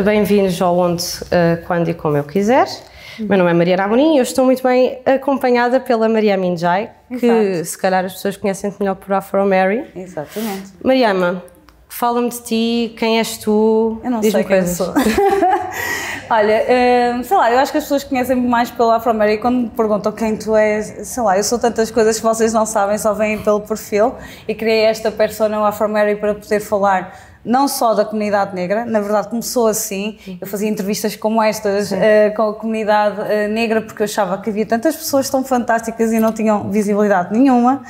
Bem-vindos ao Onde, uh, Quando e Como Eu Quiser. Meu nome é Maria Amorim e eu estou muito bem acompanhada pela Maria Minjai, que Exato. se calhar as pessoas conhecem melhor por Afro Mary. Exatamente. Mariama, fala-me de ti, quem és tu? Eu não Diz-me sei quem eu coisas. sou. Olha, hum, sei lá, eu acho que as pessoas conhecem-me mais pelo Afro-América quando me perguntam quem tu és. Sei lá, eu sou tantas coisas que vocês não sabem, só veem pelo perfil e criei esta persona, o Afro-América, para poder falar não só da comunidade negra, na verdade começou assim, eu fazia entrevistas como estas eh, com a comunidade eh, negra porque eu achava que havia tantas pessoas tão fantásticas e não tinham visibilidade nenhuma.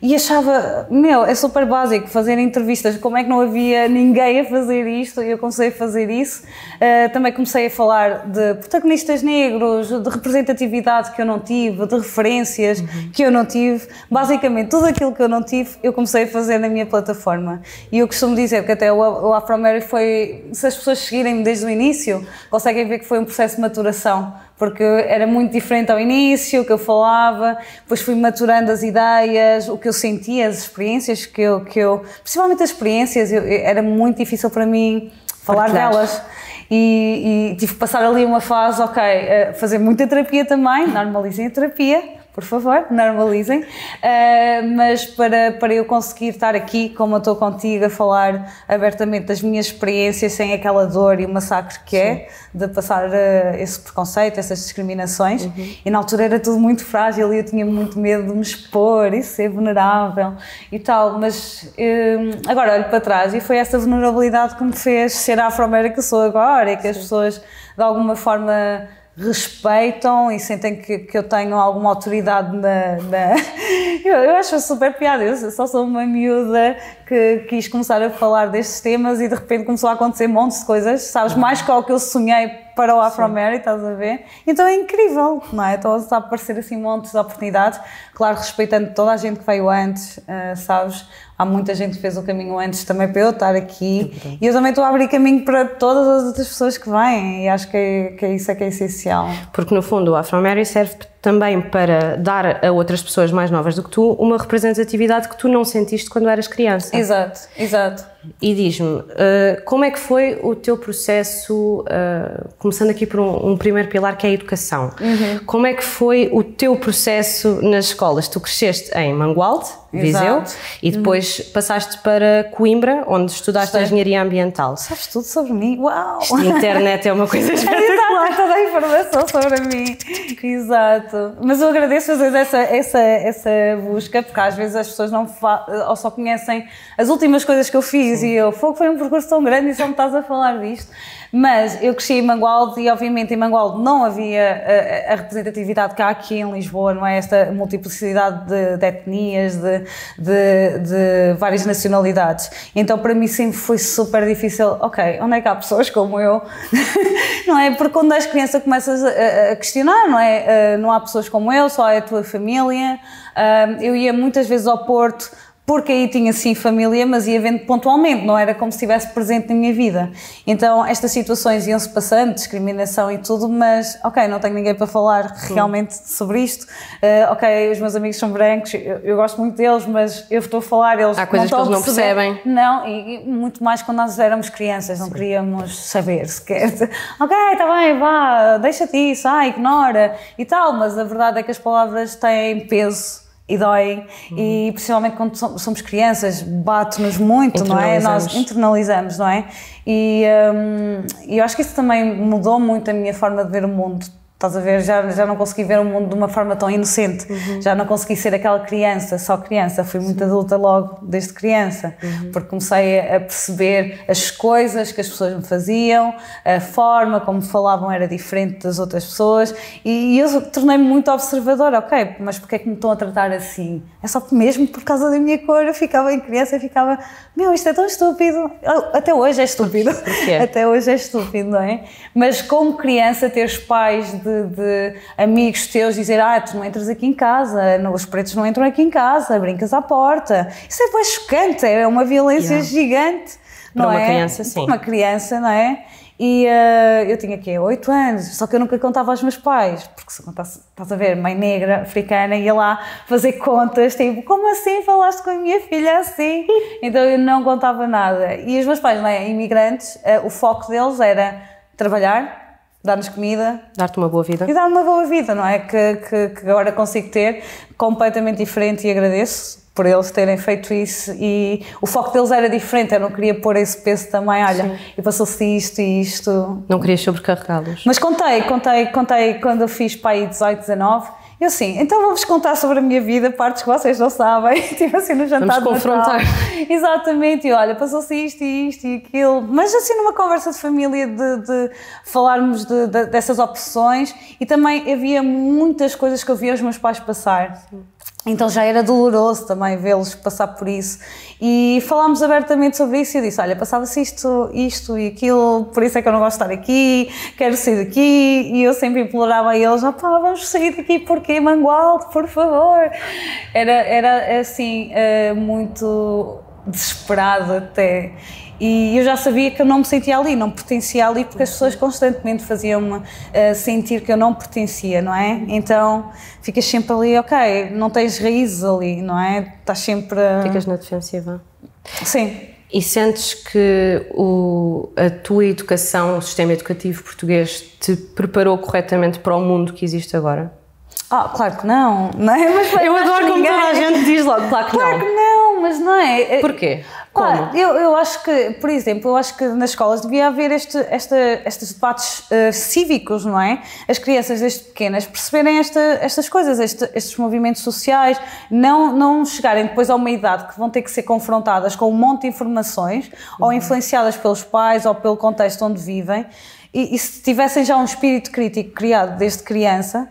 E achava, meu, é super básico fazer entrevistas. Como é que não havia ninguém a fazer isto? E eu comecei a fazer isso. Uh, também comecei a falar de protagonistas negros, de representatividade que eu não tive, de referências que eu não tive. Basicamente, tudo aquilo que eu não tive, eu comecei a fazer na minha plataforma. E eu costumo dizer que até o, o Afro Mary foi, se as pessoas seguirem-me desde o início, conseguem ver que foi um processo de maturação porque era muito diferente ao início, o que eu falava, depois fui maturando as ideias, o que eu sentia, as experiências que eu, que eu principalmente as experiências, eu, era muito difícil para mim falar Partilhar. delas. E, e tive que passar ali uma fase, ok, eh, fazer muita terapia também, normalizem a terapia, por favor, normalizem, Eh, mas para, para eu conseguir estar aqui, como eu estou contigo, a falar abertamente das minhas experiências, sem aquela dor e o massacre que é, de passar eh, esse preconceito, essas discriminações, e na altura era tudo muito frágil e eu tinha muito medo de me expor e ser vulnerável e tal, mas eh, agora olho para trás e foi essa vulnerabilidade que me fez ser a afro-américa que sou agora e que as pessoas de alguma forma respeitam e sentem que, que eu tenho alguma autoridade na. na... Eu, eu acho super piada, eu só sou uma miúda que quis começar a falar destes temas e de repente começou a acontecer montes de coisas, sabes, mais que o que eu sonhei para o Afro-Mary, estás a ver? Então é incrível, não é? Então está a aparecer assim montes de oportunidades, claro, respeitando toda a gente que veio antes, ah, sabes? Há muita gente que fez o caminho antes também para eu estar aqui e eu também estou a abrir caminho para todas as outras pessoas que vêm e acho que, é, que é isso é que é essencial. Porque no fundo o Afro Mary serve também para dar a outras pessoas mais novas do que tu uma representatividade que tu não sentiste quando eras criança. Exato, exato. E diz-me, eh, como é que foi o teu processo, eh, começando aqui por um, um primeiro pilar que é a educação, Uhum. como é que foi o teu processo nas escolas? Tu cresceste em Mangualde, Viseu, Exato. e depois passaste para Coimbra, onde estudaste. Engenharia Ambiental. Sabes tudo sobre mim? Uau! A internet é uma coisa espetacular. Exato, toda a informação sobre mim. Exato. Mas eu agradeço às vezes essa, essa, essa busca, porque às vezes as pessoas não ou só conhecem as últimas coisas que eu fiz e eu, fogo, foi um percurso tão grande e só me estás a falar disto. Mas eu cresci em Mangualde e obviamente em Mangualde não havia a, a representatividade que há aqui em Lisboa, não é? Esta multiplicidade de, de etnias, de, de, de várias nacionalidades. Então para mim sempre foi super difícil, ok, onde é que há pessoas como eu? não é? Porque quando és criança começas a, a questionar, não é? Ah, Não há pessoas como eu, só é a tua família. Eu ia muitas vezes ao Porto porque aí tinha sim família, mas ia vendo pontualmente, não era como se estivesse presente na minha vida. Então estas situações iam-se passando, discriminação e tudo, mas ok, não tenho ninguém para falar realmente sobre isto. Uh, ok, os meus amigos são brancos, eu, eu gosto muito deles, mas eu estou a falar, eles Há coisas não que eles não percebem. Não, e, e muito mais quando nós éramos crianças, não queríamos saber sequer. Ok, está bem, vá, deixa-te isso, ah, ignora e tal, mas a verdade é que as palavras têm peso e doem, e principalmente quando som- somos crianças, bate-nos muito, não é? Nós Internalizamos. não é? E hum, e eu acho que isso também mudou muito a minha forma de ver o mundo. Estás a ver? Já, já não consegui ver o mundo de uma forma tão inocente. Já não consegui ser aquela criança, só criança. Fui muito adulta logo, desde criança. Porque comecei a perceber as coisas que as pessoas me faziam, a forma como falavam era diferente das outras pessoas. E eu tornei-me muito observadora. Ok, mas porquê é que me estão a tratar assim? É só mesmo por causa da minha cor. Eu ficava em criança e ficava, meu, isto é tão estúpido. Até hoje é estúpido. Porquê? Até hoje é estúpido, não é? Mas como criança, teres pais de, de amigos teus dizer: Ah, tu não entras aqui em casa, não, os pretos não entram aqui em casa, brincas à porta. Isso é bem chocante, é uma violência Yeah. gigante. Para não uma é? criança, sim. Para uma criança, não é? E uh, eu tinha aqui 8 anos, só que eu nunca contava aos meus pais, porque se contasse, estás a ver, mãe negra, africana, ia lá fazer contas, tipo, como assim falaste com a minha filha assim? Então eu não contava nada. E os meus pais, não é, imigrantes, uh, o foco deles era trabalhar, dar-nos comida. Dar-te uma boa vida. E dar-me uma boa vida, não é? Que, que, que agora consigo ter, completamente diferente e agradeço por eles terem feito isso e o foco deles era diferente, eu não queria pôr esse peso também, olha, Sim. e passou-se isto e isto. Não querias sobrecarregá-los. Mas contei, contei, contei quando eu fiz para aí 18, 19, eu assim, então vou-vos contar sobre a minha vida, partes que vocês não sabem, tipo assim no jantar Vamos confrontar. Exatamente, e olha, passou-se isto e isto e aquilo, mas assim numa conversa de família de, de falarmos de, de, dessas opções e também havia muitas coisas que eu via os meus pais passar. Sim então já era doloroso também vê-los passar por isso. E falámos abertamente sobre isso e eu disse: Olha, passava-se isto, isto e aquilo, por isso é que eu não gosto de estar aqui, quero sair daqui. E eu sempre implorava a eles: ah, pá, vamos sair daqui, porque Mangualde, por favor. Era, era assim, eh, muito desesperado até. E eu já sabia que eu não me sentia ali, não pertencia ali, porque as pessoas constantemente faziam-me uh, sentir que eu não pertencia, não é? Então ficas sempre ali, ok, não tens raízes ali, não é? Estás sempre. Ficas na defensiva. Sim. E sentes que o, a tua educação, o sistema educativo português, te preparou corretamente para o mundo que existe agora? Ah, claro que não, não é? Mas, eu adoro como toda a gente diz logo, claro que claro não. Claro que não, mas não é. Porquê? Claro, eu, eu acho que, por exemplo, eu acho que nas escolas devia haver este, esta, estes debates uh, cívicos, não é? As crianças desde pequenas perceberem esta, estas coisas, este, estes movimentos sociais, não, não chegarem depois a uma idade que vão ter que ser confrontadas com um monte de informações, uhum. ou influenciadas pelos pais ou pelo contexto onde vivem, e, e se tivessem já um espírito crítico criado desde criança,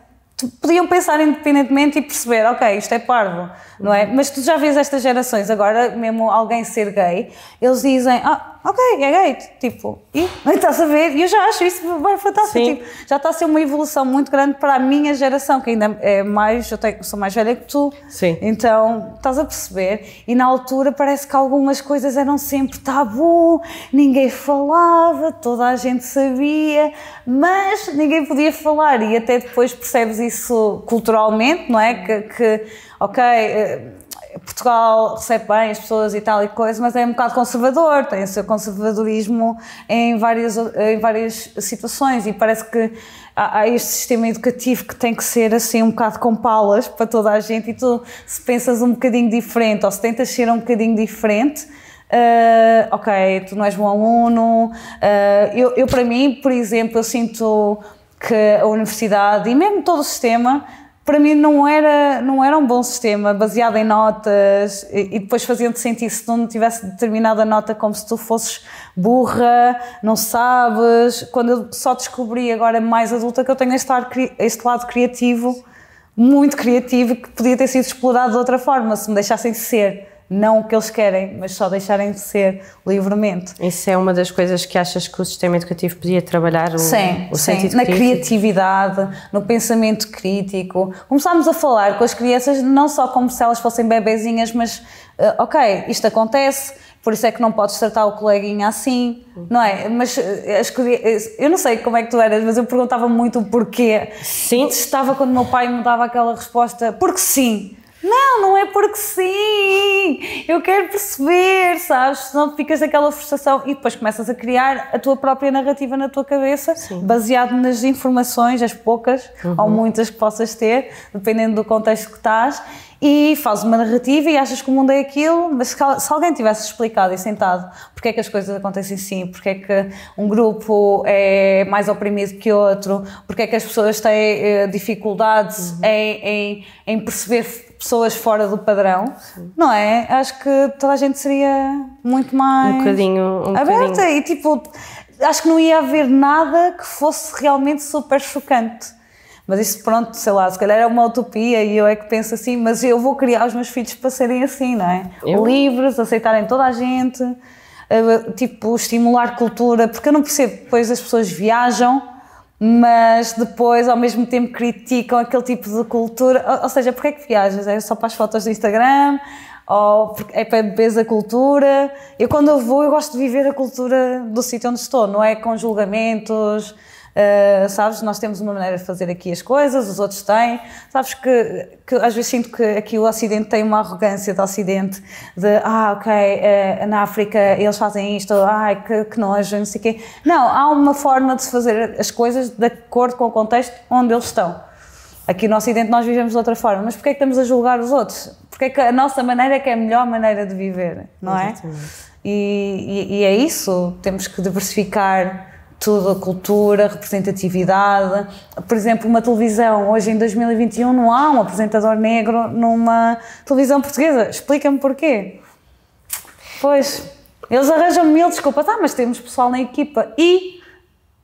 podiam pensar independentemente e perceber, ok, isto é parvo, não é? Mas tu já vês estas gerações, agora mesmo alguém ser gay, eles dizem, ah, ok, é gay, tipo, e estás a ver? E eu já acho isso bem fantástico. Tipo, já está a ser uma evolução muito grande para a minha geração, que ainda é mais, eu tenho, sou mais velha que tu. Sim. Então, estás a perceber? E na altura parece que algumas coisas eram sempre tabu, ninguém falava, toda a gente sabia, mas ninguém podia falar. E até depois percebes isso culturalmente, não é? Que, que ok eh, Portugal recebe bem as pessoas e tal e coisa, mas é um bocado conservador, tem o seu conservadorismo em várias, em várias situações e parece que há, há este sistema educativo que tem que ser assim um bocado com palas para toda a gente e tu se pensas um bocadinho diferente ou se tentas ser um bocadinho diferente, uh, ok, tu não és bom aluno, uh, eu, eu para mim, por exemplo, eu sinto que a universidade e mesmo todo o sistema para mim não era, não era um bom sistema, baseado em notas e, e depois fazendo-te sentir se tu não tivesse determinada nota como se tu fosses burra, não sabes. Quando eu só descobri agora mais adulta que eu tenho este, lado, este lado criativo, muito criativo, que podia ter sido explorado de outra forma, se me deixassem ser não o que eles querem, mas só deixarem de ser livremente. Isso é uma das coisas que achas que o sistema educativo podia trabalhar? O, sim, o sim. na crítico? criatividade, no pensamento crítico. Começámos a falar com as crianças não só como se elas fossem bebezinhas, mas uh, ok, isto acontece, por isso é que não podes tratar o coleguinha assim, não é? Mas eh, as, eu não sei como é que tu eras, mas eu perguntava muito o porquê. Sim. Estava quando meu pai me dava aquela resposta, porque sim. Não, não é porque sim. Eu quero perceber, sabes? Senão ficas naquela frustração e depois começas a criar a tua própria narrativa na tua cabeça, sim. baseado nas informações, as poucas uhum. ou muitas que possas ter, dependendo do contexto que estás, e fazes uma narrativa e achas que o mundo é aquilo, mas se alguém tivesse explicado e sentado porque é que as coisas acontecem assim, porque é que um grupo é mais oprimido que outro, porque é que as pessoas têm eh, dificuldades uhum. em, em, em perceber pessoas fora do padrão, Sim. não é? Acho que toda a gente seria muito mais um bocadinho, um aberta bocadinho. e tipo, acho que não ia haver nada que fosse realmente super chocante. Mas isso, pronto, sei lá, se calhar é uma utopia e eu é que penso assim, mas eu vou criar os meus filhos para serem assim, não é? Eu? Livres, aceitarem toda a gente, eh, tipo, estimular cultura, porque eu não percebo, depois as pessoas viajam mas depois ao mesmo tempo criticam aquele tipo de cultura. Ou, seja, porquê é que viajas? É só para as fotos do Instagram? ou é para beber a cultura. Eu, quando eu vou, eu gosto de viver a cultura do sítio onde estou, não é com julgamentos. Uh, sabes, nós temos uma maneira de fazer aqui as coisas, os outros têm. Sabes que, que às vezes sinto que aqui o Ocidente tem uma arrogância do Ocidente de, ah, ok, uh, na África eles fazem isto, ai, que, que nojo, não sei o quê. Não, há uma forma de se fazer as coisas de acordo com o contexto onde eles estão. Aqui no Ocidente nós vivemos de outra forma, mas porquê é que estamos a julgar os outros? Porque é que a nossa maneira é que é a melhor maneira de viver, não é? E, e, e é isso, temos que diversificar tudo, a cultura, representatividade. Por exemplo, uma televisão, hoje em 2021 não há um apresentador negro numa televisão portuguesa. Explica-me porquê. Pois, eles arranjam mil desculpas. Ah, mas temos pessoal na equipa. E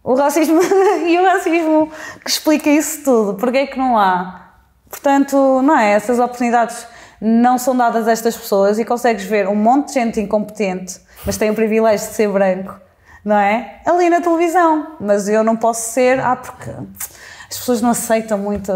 o racismo, e o racismo que explica isso tudo. Porquê é que não há? Portanto, não é? Essas oportunidades não são dadas a estas pessoas e consegues ver um monte de gente incompetente, mas tem o privilégio de ser branco não é? Ali na televisão. Mas eu não posso ser, ah, porque as pessoas não aceitam muito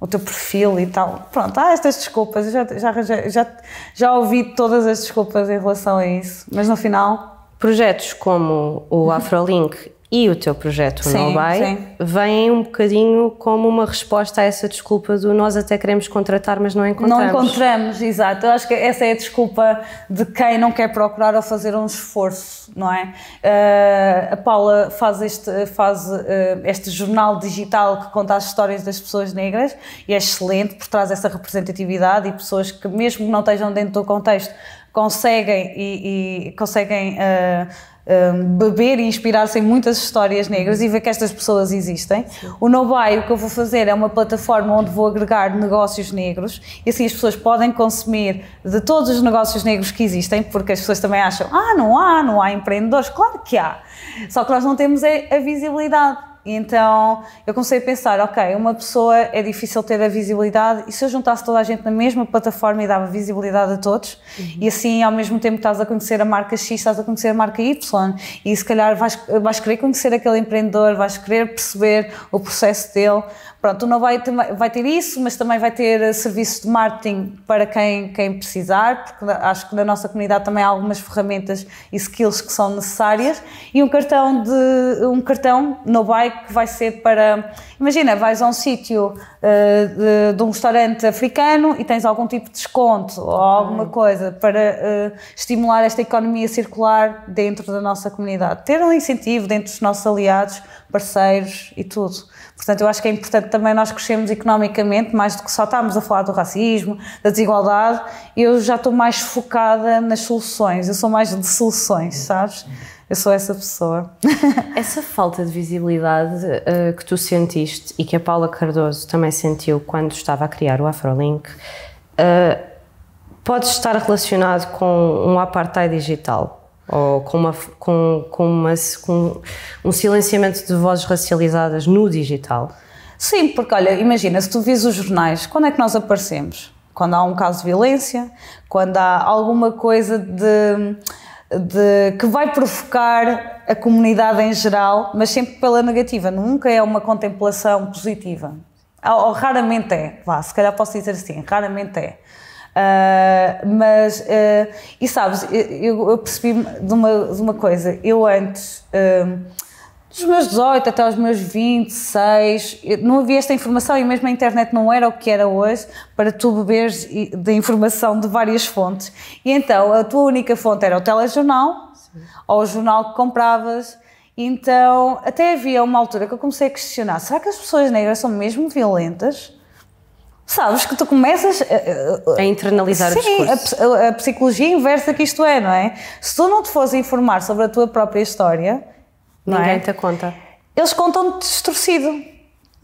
o teu perfil e tal. Pronto, há estas desculpas. Eu já, já, já, já ouvi todas as desculpas em relação a isso, mas no final. Projetos como o Afrolink e o teu projeto sim, No Buy vêm um bocadinho como uma resposta a essa desculpa do nós até queremos contratar, mas não encontramos. Não encontramos, exato. Eu acho que essa é a desculpa de quem não quer procurar ou fazer um esforço, não é? Uh, a Paula faz, este, faz uh, este jornal digital que conta as histórias das pessoas negras e é excelente por trás essa representatividade e pessoas que mesmo que não estejam dentro do contexto conseguem e, e conseguem uh, um, beber e inspirar-se em muitas histórias negras e ver que estas pessoas existem. Sim. O Nobai, o que eu vou fazer é uma plataforma onde vou agregar negócios negros e assim as pessoas podem consumir de todos os negócios negros que existem, porque as pessoas também acham, ah, não há, não há empreendedores. Claro que há, só que nós não temos a visibilidade. Então eu comecei a pensar, ok, uma pessoa é difícil ter a visibilidade e se eu juntasse toda a gente na mesma plataforma e dava visibilidade a todos uhum. e assim ao mesmo tempo estás a conhecer a marca X, estás a conhecer a marca Y e se calhar vais, vais querer conhecer aquele empreendedor, vais querer perceber o processo dele, Pronto, não vai ter, vai ter isso, mas também vai ter eh, serviço de marketing para quem, quem precisar, porque acho que na nossa comunidade também há algumas ferramentas e skills que são necessárias. E um cartão de um cartão no bike que vai ser para. Imagina, vais a um sítio uh, de, de, um restaurante africano e tens algum tipo de desconto ou alguma coisa para uh, estimular esta economia circular dentro da nossa comunidade. Ter um incentivo dentro dos nossos aliados, parceiros e tudo. Portanto, eu acho que é importante também nós crescermos economicamente, mais do que só estarmos a falar do racismo, da desigualdade. Eu já estou mais focada nas soluções, eu sou mais de soluções, sabes? Eu sou essa pessoa. Essa falta de visibilidade uh, que tu sentiste e que a Paula Cardoso também sentiu quando estava a criar o Afrolink, uh, pode estar relacionado com um apartheid digital? ou com, uma, com, com, uma, com um silenciamento de vozes racializadas no digital? Sim, porque olha, imagina, se tu vis os jornais, quando é que nós aparecemos? Quando há um caso de violência, quando há alguma coisa de, de que vai provocar a comunidade em geral, mas sempre pela negativa, nunca é uma contemplação positiva. Ou, ou raramente é, vá, se calhar posso dizer assim, raramente é. Uh, mas, uh, e sabes, eu, eu percebi de uma, de uma coisa, eu antes, uh, dos meus 18 até os meus 26, não havia esta informação e mesmo a internet não era o que era hoje para tu beberes de informação de várias fontes. E então a tua única fonte era o telejornal Sim. ou o jornal que compravas. Então, até havia uma altura que eu comecei a questionar: será que as pessoas negras são mesmo violentas? Sabes que tu começas a, a, a internalizar sim, o discurso. A, a, psicologia inversa que isto é, não é? Se tu não te fores informar sobre a tua própria história, ninguém é? te conta. Eles contam-te distorcido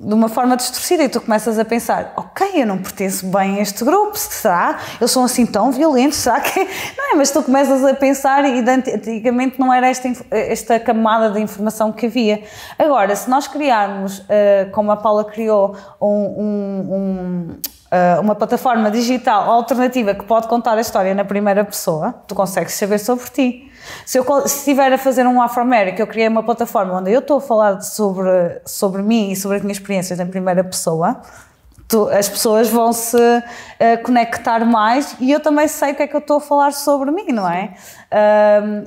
de uma forma distorcida e tu começas a pensar, ok, eu não pertenço bem a este grupo, será? Eles são assim tão violentos, será que... Não é, mas tu começas a pensar e antigamente não era esta, esta camada de informação que havia. Agora, se nós criarmos, uh, como a Paula criou, um, um, um uh, uma plataforma digital alternativa que pode contar a história na primeira pessoa, tu consegues saber sobre ti. Se eu estiver a fazer um Afro-América, eu criei uma plataforma onde eu estou a falar sobre, sobre mim e sobre as minhas experiências em primeira pessoa, as pessoas vão se uh, conectar mais e eu também sei o que é que eu estou a falar sobre mim, não é?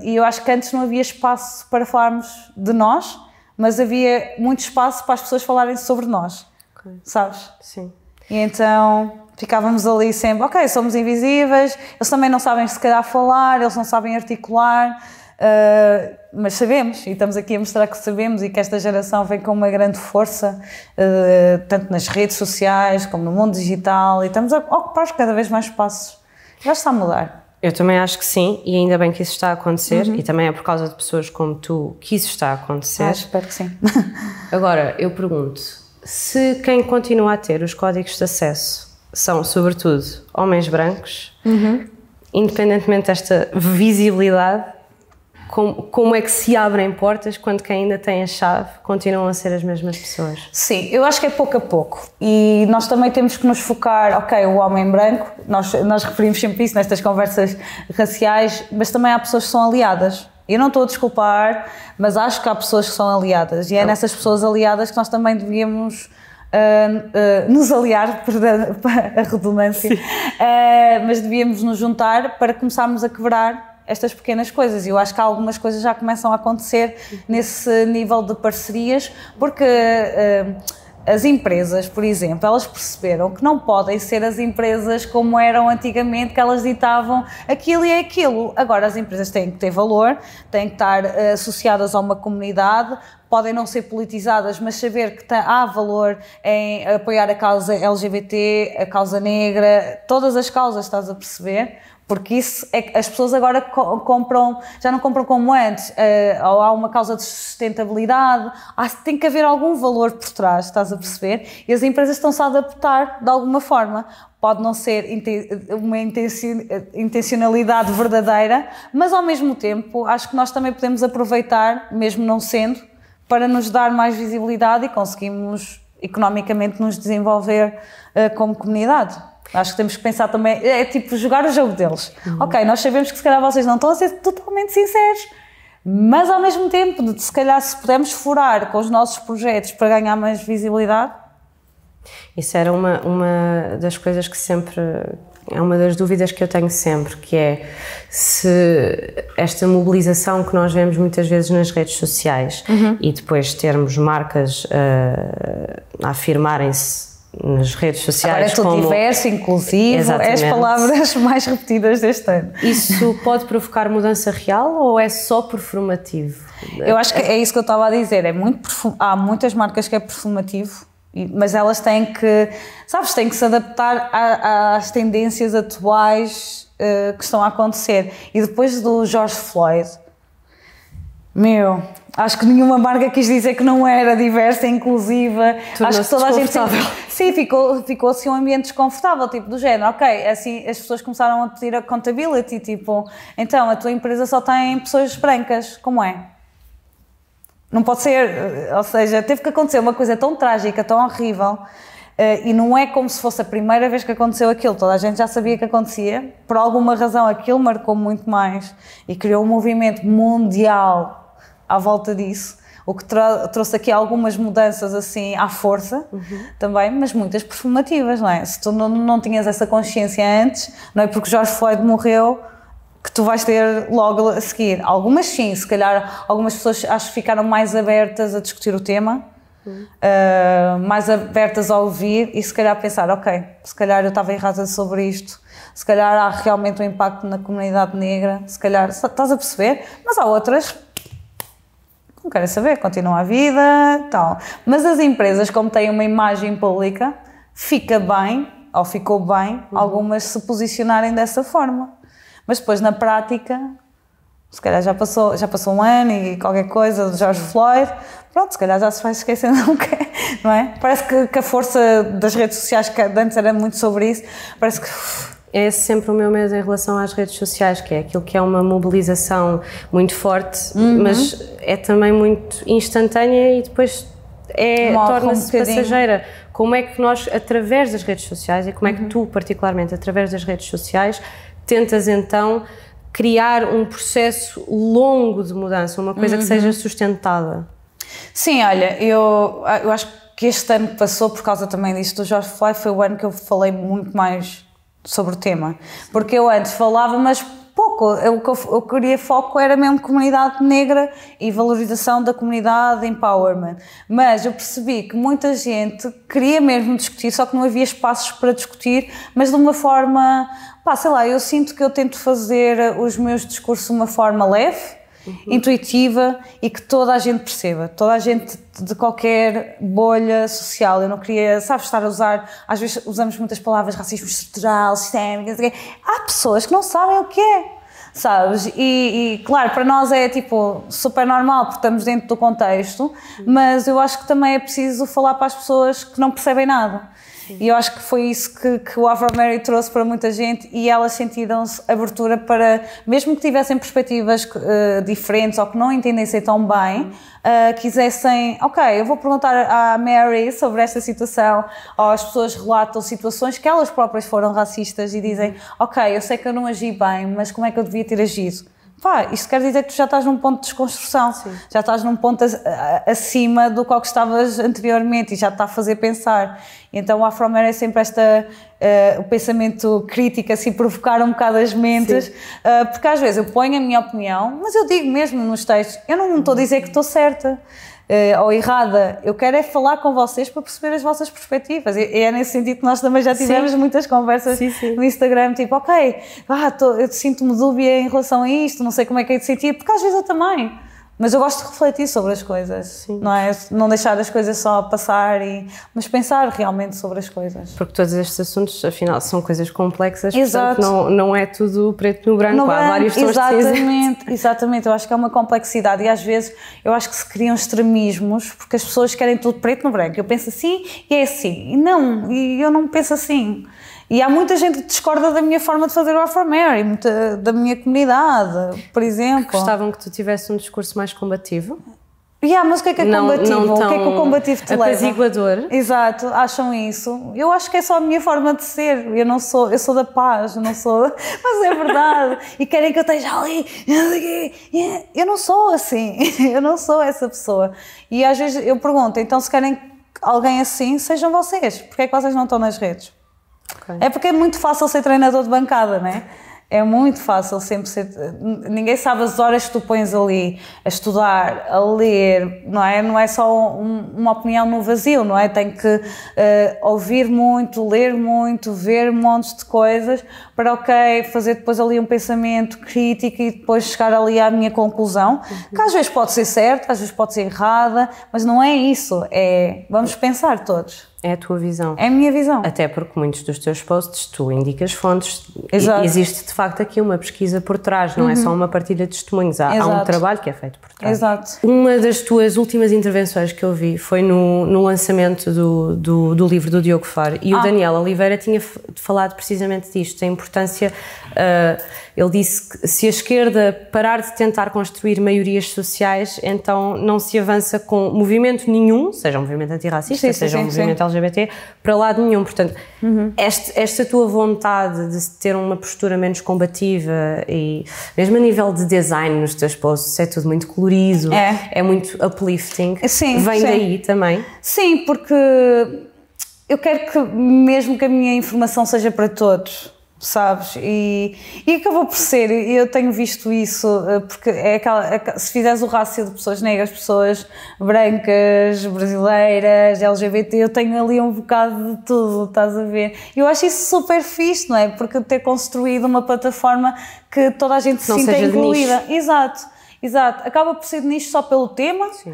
E eu acho que antes não havia espaço para falarmos de nós, mas havia muito espaço para as pessoas falarem sobre nós, okay. sabes? Sim. E então ficávamos ali sempre, ok, somos invisíveis, eles também não sabem se calhar falar, eles não sabem articular. Uh, mas sabemos e estamos aqui a mostrar que sabemos e que esta geração vem com uma grande força, uh, tanto nas redes sociais como no mundo digital, e estamos a ocupar cada vez mais espaços. Já está a mudar. Eu também acho que sim, e ainda bem que isso está a acontecer, uhum. e também é por causa de pessoas como tu que isso está a acontecer. Ah, espero que sim. Agora, eu pergunto: se quem continua a ter os códigos de acesso são, sobretudo, homens brancos, uhum. independentemente desta visibilidade, como, como, é que se abrem portas quando quem ainda tem a chave continuam a ser as mesmas pessoas? Sim, eu acho que é pouco a pouco. E nós também temos que nos focar, ok, o homem branco, nós, nós referimos sempre isso nestas conversas raciais, mas também há pessoas que são aliadas. Eu não estou a desculpar, mas acho que há pessoas que são aliadas. E é nessas pessoas aliadas que nós também devíamos. Uh, nos aliar, para a redundância, uh, mas devíamos nos juntar para começarmos a quebrar estas pequenas coisas. E eu acho que algumas coisas já começam a acontecer nesse nível de parcerias, porque uh, as empresas, por exemplo, elas perceberam que não podem ser as empresas como eram antigamente, que elas ditavam aquilo e é aquilo. Agora, as empresas têm que ter valor, têm que estar uh, associadas a uma comunidade, podem não ser politizadas, mas saber que há valor em apoiar a causa LGBT, a causa negra, todas as causas, estás a perceber? Porque isso é que as pessoas agora compram, já não compram como antes, uh, ou há uma causa de sustentabilidade, há, tem que haver algum valor por trás, estás a perceber? E as empresas estão-se a adaptar de alguma forma. Pode não ser uma intencionalidade verdadeira, mas ao mesmo tempo acho que nós também podemos aproveitar, mesmo não sendo, para nos dar mais visibilidade e conseguimos economicamente nos desenvolver uh, como comunidade. Acho que temos que pensar também, é, é tipo jogar o jogo deles. Uhum. Ok, nós sabemos que se calhar vocês não estão a ser totalmente sinceros, mas ao mesmo tempo, se calhar se pudermos furar com os nossos projetos para ganhar mais visibilidade. Isso era uma, uma das coisas que sempre. É uma das dúvidas que eu tenho sempre, que é se esta mobilização que nós vemos muitas vezes nas redes sociais uhum. e depois termos marcas uh, a afirmarem-se nas redes sociais. Agora é tudo como... diverso, inclusivo, Exatamente. é as palavras mais repetidas deste ano. Isso pode provocar mudança real ou é só performativo? Eu acho que é isso que eu estava a dizer, é muito perfum... há muitas marcas que é performativo, mas elas têm que, sabes, têm que se adaptar às tendências atuais uh, que estão a acontecer. E depois do George Floyd, meu, Acho que nenhuma marca quis dizer que não era diversa, inclusiva. Acho que toda a gente. Sim, ficou, ficou assim um ambiente desconfortável, tipo do género, ok, assim as pessoas começaram a pedir a accountability, tipo, então a tua empresa só tem pessoas brancas, como é? Não pode ser, eh, ou seja, teve que acontecer uma coisa tão trágica, tão horrível, Uh, e não é como se fosse a primeira vez que aconteceu aquilo, toda a gente já sabia que acontecia, por alguma razão aquilo marcou muito mais e criou um movimento mundial à volta disso, o que trouxe aqui algumas mudanças assim à força uhum. também, mas muitas performativas, não é? Se tu não, não tinhas essa consciência antes, não é porque George Floyd morreu que tu vais ter logo a seguir. Algumas sim, se calhar algumas pessoas acho que ficaram mais abertas a discutir o tema, uhum. uh, mais abertas a ouvir e se calhar pensar, ok, se calhar eu estava errada sobre isto, se calhar há realmente um impacto na comunidade negra, se calhar, estás a perceber? Mas há outras não querem saber, continua a vida, tal. Mas as empresas, como têm uma imagem pública, fica bem, ou ficou bem, uhum. algumas se posicionarem dessa forma. Mas depois, na prática, se calhar já passou, já passou um ano e qualquer coisa do George Floyd, pronto, se calhar já se vai esquecendo, não é? Parece que, que a força das redes sociais, que antes era muito sobre isso, parece que é sempre o meu medo em relação às redes sociais, que é aquilo que é uma mobilização muito forte, uhum. mas é também muito instantânea e depois é, torna-se um passageira. Como é que nós, através das redes sociais, e como é que uhum. tu, particularmente, através das redes sociais, tentas então criar um processo longo de mudança, uma coisa uhum. que seja sustentada? Sim, olha, eu, eu acho que este ano que passou, por causa também disso do George Floyd, foi o ano que eu falei muito mais sobre o tema. Porque eu antes falava, mas pouco. Eu, o que eu, eu queria foco era mesmo comunidade negra e valorização da comunidade, empowerment. Mas eu percebi que muita gente queria mesmo discutir, só que não havia espaços para discutir, mas de uma forma, pá, sei lá, eu sinto que eu tento fazer os meus discursos de uma forma leve uhum. intuitiva e que toda a gente perceba, toda a gente de qualquer bolha social. Eu não queria, sabes, estar a usar, às vezes usamos muitas palavras, racismo estrutural, sistémico, há pessoas que não sabem o que é sabes? E, e, claro, para nós é tipo super normal porque estamos dentro do contexto, mas eu acho que também é preciso falar para as pessoas que não percebem nada. Sim. E eu acho que foi isso que, que o Afro Mary trouxe para muita gente e elas sentiram-se abertura para, mesmo que tivessem perspectivas uh, diferentes ou que não entendessem tão bem, uh, quisessem, ok, eu vou perguntar à Mary sobre esta situação, ou as pessoas relatam situações que elas próprias foram racistas e dizem, ok, eu sei que eu não agi bem, mas como é que eu devia ter agido? pá, isto quer dizer que tu já estás num ponto de desconstrução, Sim. já estás num ponto acima do qual que estavas anteriormente e já te está a fazer pensar. Então o Afromer é sempre esta, uh, o pensamento crítico, assim, provocar um bocado as mentes, uh, porque às vezes eu ponho a minha opinião, mas eu digo mesmo nos textos, eu não estou a dizer que estou certa uh, ou errada. Eu quero é falar com vocês para perceber as vossas perspectivas. E, e é nesse sentido que nós também já tivemos sim. muitas conversas sim, sim. no Instagram, tipo, ok, ah, tô, eu sinto-me dúbia em relação a isto, não sei como é que é de sentir, porque às vezes eu também. Mas eu gosto de refletir sobre as coisas, Sim. não é? Não deixar as coisas só passar, e, mas pensar realmente sobre as coisas. Porque todos estes assuntos, afinal, são coisas complexas, Exato. portanto não, não é tudo preto no branco, no há branco, vários tons Exatamente, exatamente. Eu acho que é uma complexidade e às vezes eu acho que se criam extremismos porque as pessoas querem tudo preto no branco. Eu penso assim e é assim. E não, e eu não penso assim. E há muita gente que discorda da minha forma de fazer o Afro Mary, muita, da minha comunidade, por exemplo. Gostavam que tu tivesse um discurso mais combativo? Yeah, mas o que é que é não, combativo? Não o que é que o combativo te apaziguador. leva? Exato, acham isso. Eu acho que é só a minha forma de ser. Eu não sou, eu sou da paz, não sou. Mas é verdade. e querem que eu esteja ali. Eu não sou assim. Eu não sou essa pessoa. E às vezes eu pergunto, então se querem alguém assim, sejam vocês. Porquê é que vocês não estão nas redes? Okay. É porque é muito fácil ser treinador de bancada, não é? É muito fácil sempre ser. Ninguém sabe as horas que tu pões ali a estudar, a ler, não é? Não é só um, uma opinião no vazio, não é? Tem que uh, ouvir muito, ler muito, ver montes de coisas para, ok, fazer depois ali um pensamento crítico e depois chegar ali à minha conclusão, uhum. que às vezes pode ser certa, às vezes pode ser errada, mas não é isso. É. Vamos pensar todos. É a tua visão. É a minha visão. Até porque muitos dos teus posts tu indicas fontes. Exato. Existe de facto aqui uma pesquisa por trás, não uhum. é só uhum. uma partilha de testemunhos. Há, há, um trabalho que é feito por trás. Exato. Uma das tuas últimas intervenções que eu vi foi no, no lançamento do, do, do, livro do Diogo Faro e ah. o Daniel Oliveira tinha falado precisamente disto, a importância. Uh, ele disse que se a esquerda parar de tentar construir maiorias sociais, então não se avança com movimento nenhum, seja um movimento antirracista, sim, seja sim, um sim, movimento LGBT, para lado nenhum. Portanto, uhum. este, esta tua vontade de ter uma postura menos combativa e mesmo a nível de design nos teus posts, é tudo muito colorido, é, é muito uplifting. Sim, Vem daí também? Sim, porque eu quero que mesmo que a minha informação seja para todos sabes? E, e acabou por ser, eu tenho visto isso, eh, porque é aquela, é se fizeres o rácio de pessoas negras, pessoas brancas, brasileiras, LGBT, eu tenho ali um bocado de tudo, estás a ver? Eu acho isso super fixe, não é? Porque ter construído uma plataforma que toda a gente se sinta incluída. Exato. Exato, acaba por ser nicho só pelo tema, uh,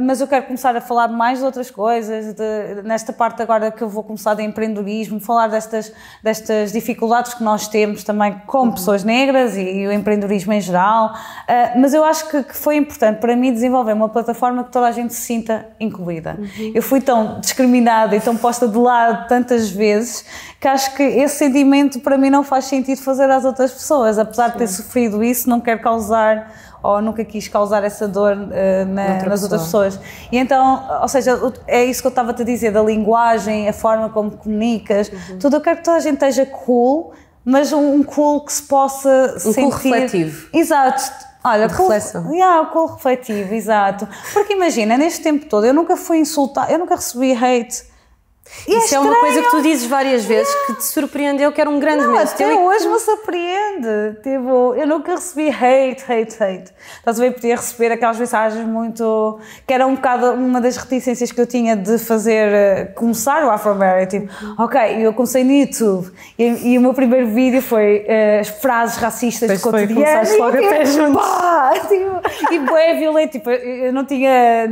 mas eu quero começar a falar mais de outras coisas, de, nesta parte agora que eu vou começar de empreendedorismo, falar destas, destas dificuldades que nós temos também como uhum. pessoas negras e, e, o empreendedorismo em geral, uh, mas eu acho que, que, foi importante para mim desenvolver uma plataforma que toda a gente se sinta incluída. Uhum. Eu fui tão discriminada e tão posta de lado tantas vezes que acho que esse sentimento para mim não faz sentido fazer às outras pessoas, apesar Sim. de ter sofrido isso, não quero causar ou nunca quis causar essa dor uh, na, nas pessoa. outras pessoas. E então, ou seja, é isso que eu estava a te dizer, da linguagem, a forma como comunicas, uhum. tudo. Eu quero que toda a gente esteja cool, mas um, cool que se possa um sentir. Cool refletivo. Exato Olha, reflexão. yeah, com o refletivo, exato. Porque imagina, neste tempo todo, eu nunca fui insultada, eu nunca recebi hate. E Isso é, uma coisa que tu dizes várias vezes que te surpreendeu, que era um grande Não, até teu e que hoje me surpreende. Tipo, eu nunca recebi hate, hate, hate. Estás a ver? Podia receber aquelas mensagens muito. que era um bocado uma das reticências que eu tinha de fazer. eh, começar o Afroberry. Tipo, ok, eu comecei no YouTube e, e o meu primeiro vídeo foi eh, as frases racistas Pois foi, cotidiano. e logo eu, a pé tipo, juntos. pá, tipo, e bué violento. Tipo, eu não tinha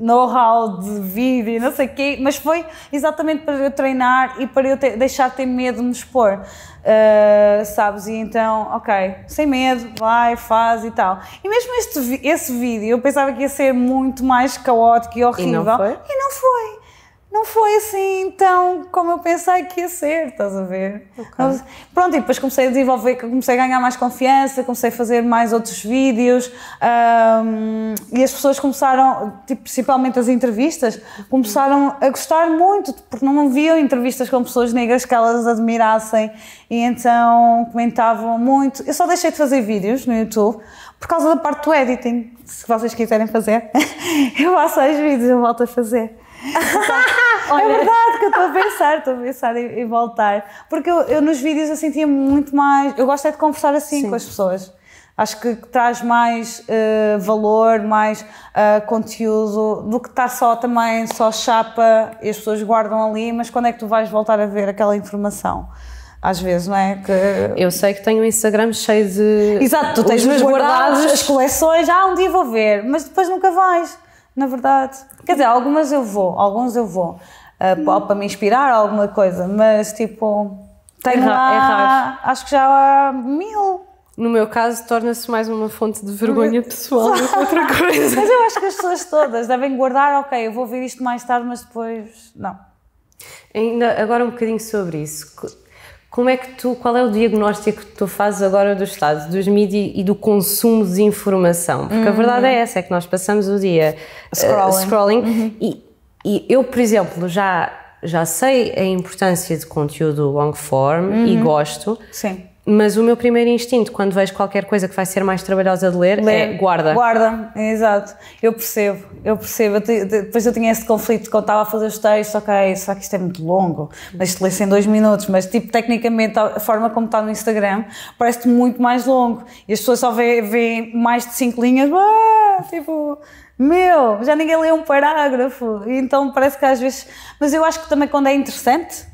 know-how de vídeo e não sei o quê, mas foi exatamente para eu treinar e para eu ter- deixar de ter medo de me expor. Uh, sabes? E então, ok, sem medo, vai, faz e tal. E mesmo este, esse vídeo, eu pensava que ia ser muito mais caótico e horrível. foi? E não foi. Não foi assim tão como eu pensei que ia ser, estás a ver? Não- Pronto, e depois comecei a desenvolver, comecei a ganhar mais confiança, comecei a fazer mais outros vídeos ahm, e as pessoas começaram, tipo, principalmente as entrevistas, começaram a gostar muito, porque não haviam entrevistas com pessoas negras que elas admirassem e então comentavam muito. Eu só deixei de fazer vídeos no YouTube por causa da parte do editing. Se vocês quiserem fazer, eu faço seis vídeos, eu volto a fazer. É verdade que eu estou a pensar, estou a pensar em, em voltar. Porque eu, eu nos vídeos eu sentia muito mais. Eu gosto é de conversar assim Sim. com as pessoas. Acho que traz mais eh, valor, mais eh, conteúdo do que estar só também, só chapa e as pessoas guardam ali, mas quando é que tu vais voltar a ver aquela informação? Às vezes, não é? Que Eu sei que tenho um Instagram cheio de. Exato, tu os tens meus os guardados, guardados. as coleções, ah, um dia vou ver, mas depois nunca vais, na verdade. Quer dizer, algumas eu vou, alguns eu vou, uh, para me inspirar alguma coisa, mas tipo, tenho É lá, é raro. acho que já há mil. No meu caso, torna-se mais uma fonte de vergonha pessoal do que outra coisa. Mas eu acho que as pessoas todas devem guardar, ok, eu vou ver isto mais tarde, mas depois, não. Ainda agora um bocadinho sobre isso. Co- Como é que tu, qual é o diagnóstico que tu fazes agora do estado dos mídias e do consumo de informação? Porque a verdade é essa, é que nós passamos o dia eh, Scrolling. scrolling e, e eu, por exemplo, já, já sei a importância de conteúdo long form e gosto, Sim. Mas o meu primeiro instinto quando vejo qualquer coisa que vai ser mais trabalhosa de ler, é guarda. Guarda, exato. Eu percebo, eu percebo. Eu te- de- depois eu tinha esse conflito quando estava a fazer os textos, ok, será que isto é muito longo? Deixa-te ler em dois minutos, mas tipo, tecnicamente, a forma como está no Instagram parece-te muito mais longo. E as pessoas só veem, mais de cinco linhas, ah, tipo, meu, já ninguém lê um parágrafo. Então parece que às vezes. Mas eu acho que também quando é interessante.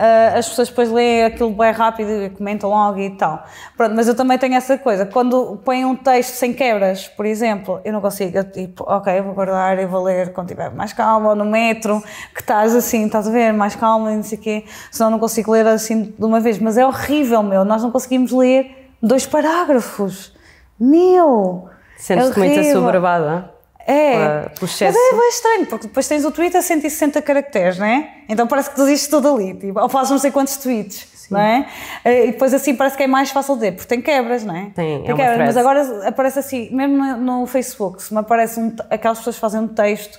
Uh, as pessoas depois leem aquilo bem rápido e comentam logo e tal. Pronto, mas eu também tenho essa coisa. Quando põem um texto sem quebras, por exemplo, eu não consigo. Eu, tipo, ok, vou guardar, eu vou ler quando tiver mais calma, ou no metro, que estás assim, estás a ver, mais calma e não sei o quê. Senão não consigo ler assim de uma vez. Mas é horrível, meu. Nós não conseguimos ler dois parágrafos. Meu! Sentes-te é muito assoberbada É, mas é bem estranho, porque depois tens o tweet a 160 caracteres, não é? Então parece que tu dizes tudo ali, tipo, ou fazes não sei quantos tweets, não é? Eh, E depois assim parece que é mais fácil de ler, porque tem quebras, não é? Tem, é uma quebras, mas agora aparece assim, mesmo no, Facebook, se me aparece um, aquelas pessoas fazem um texto,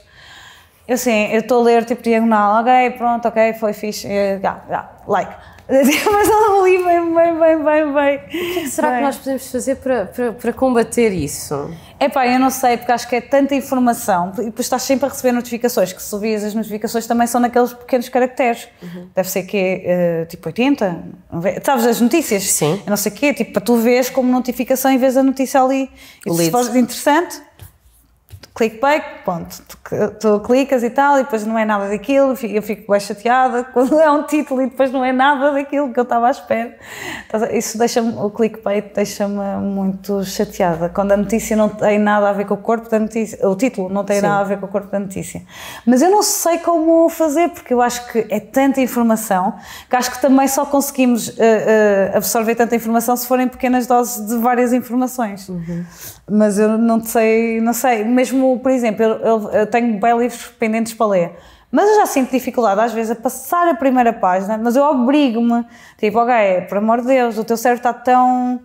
eu assim, eu estou a ler tipo diagonal, ok, pronto, ok, foi fixe, já, já, like. Mas não li bem, bem, bem, bem, bem. O que será que nós podemos fazer para, para, para combater isso? Epá, eu não sei, porque acho que é tanta informação e depois estás sempre a receber notificações, que se ouvias as notificações também são naqueles pequenos caracteres. Deve ser que é tipo 80, 90, sabes as notícias? Sim. Eu não sei o quê, tipo para tu vês como notificação e vês a notícia ali. E se for interessante, clickbait, ponto, tu, tu clicas e tal e depois não é nada daquilo, eu fico bem chateada quando é um título e depois não é nada daquilo que eu estava à espera. Isso deixa-me, o clickbait deixa-me muito chateada, quando a notícia não tem nada a ver com o corpo da notícia, o título não tem Sim. nada a ver com o corpo da notícia. Mas eu não sei como fazer, porque eu acho que é tanta informação que acho que também só conseguimos eh, eh, absorver tanta informação se forem pequenas doses de várias informações. Mas eu não sei, não sei. Mesmo, por exemplo, eu, eu- eu tenho bem livros pendentes para ler. Mas eu já sinto dificuldade às vezes a passar a primeira página, mas eu obrigo-me. Tipo, ok, por amor de Deus, o teu cérebro está tão.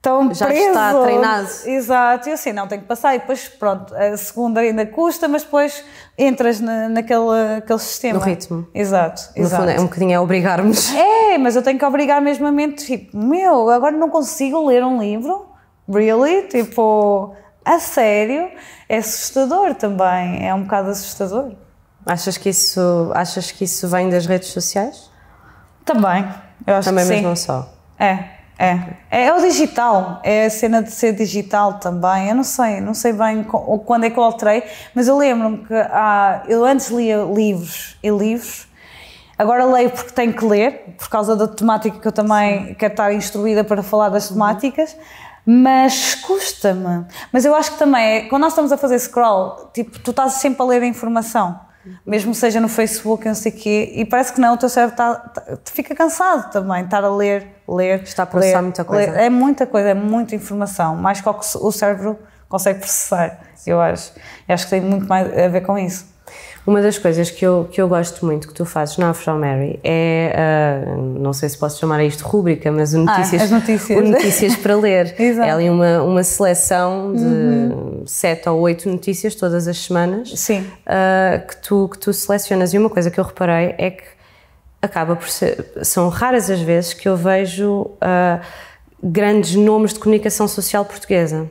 Tão Já preso. está treinado. Exato, e eu assim, não, tenho que passar. E depois, pronto, a segunda ainda custa, mas depois entras na, naquele aquele sistema. No ritmo. Exato, No exato. fundo, é um bocadinho a obrigar-nos. É, mas eu tenho que obrigar mesmo a mente, tipo, meu, agora não consigo ler um livro really? Tipo, a sério? É assustador também, é um bocado assustador. Achas que isso, achas que isso vem das redes sociais? Também, eu acho Também, que mas sim. não só. É, é. É o digital, é a cena de ser digital também. Eu não sei, não sei bem quando é que eu alterei, mas eu lembro-me que há, eu antes lia livros e livros, agora leio porque tenho que ler, por causa da temática que eu também quero estar instruída para falar das temáticas. Mas custa-me. Mas eu acho que também, é, quando nós estamos a fazer scroll, tipo, tu estás sempre a ler a informação, mesmo seja no Facebook, não sei o quê, e parece que não, o teu cérebro está, tá- fica cansado também, estar a ler, ler. Está a processar ler, muita coisa. ler. É muita coisa, é muita informação, mais que o que o cérebro consegue processar, eu acho. Eu acho que tem muito mais a ver com isso. Uma das coisas que eu, que eu gosto muito que tu fazes na Afro Mary é, ah, não sei se posso chamar isto rúbrica, mas o notícias, Ah, as notícias. o notícias para ler. Exato. Uhum. É ali uma, uma seleção de sete ou oito notícias todas as semanas Sim. ah, que, tu, que tu selecionas. E uma coisa que eu reparei é que acaba por ser, são raras as vezes que eu vejo ah, grandes nomes de comunicação social portuguesa.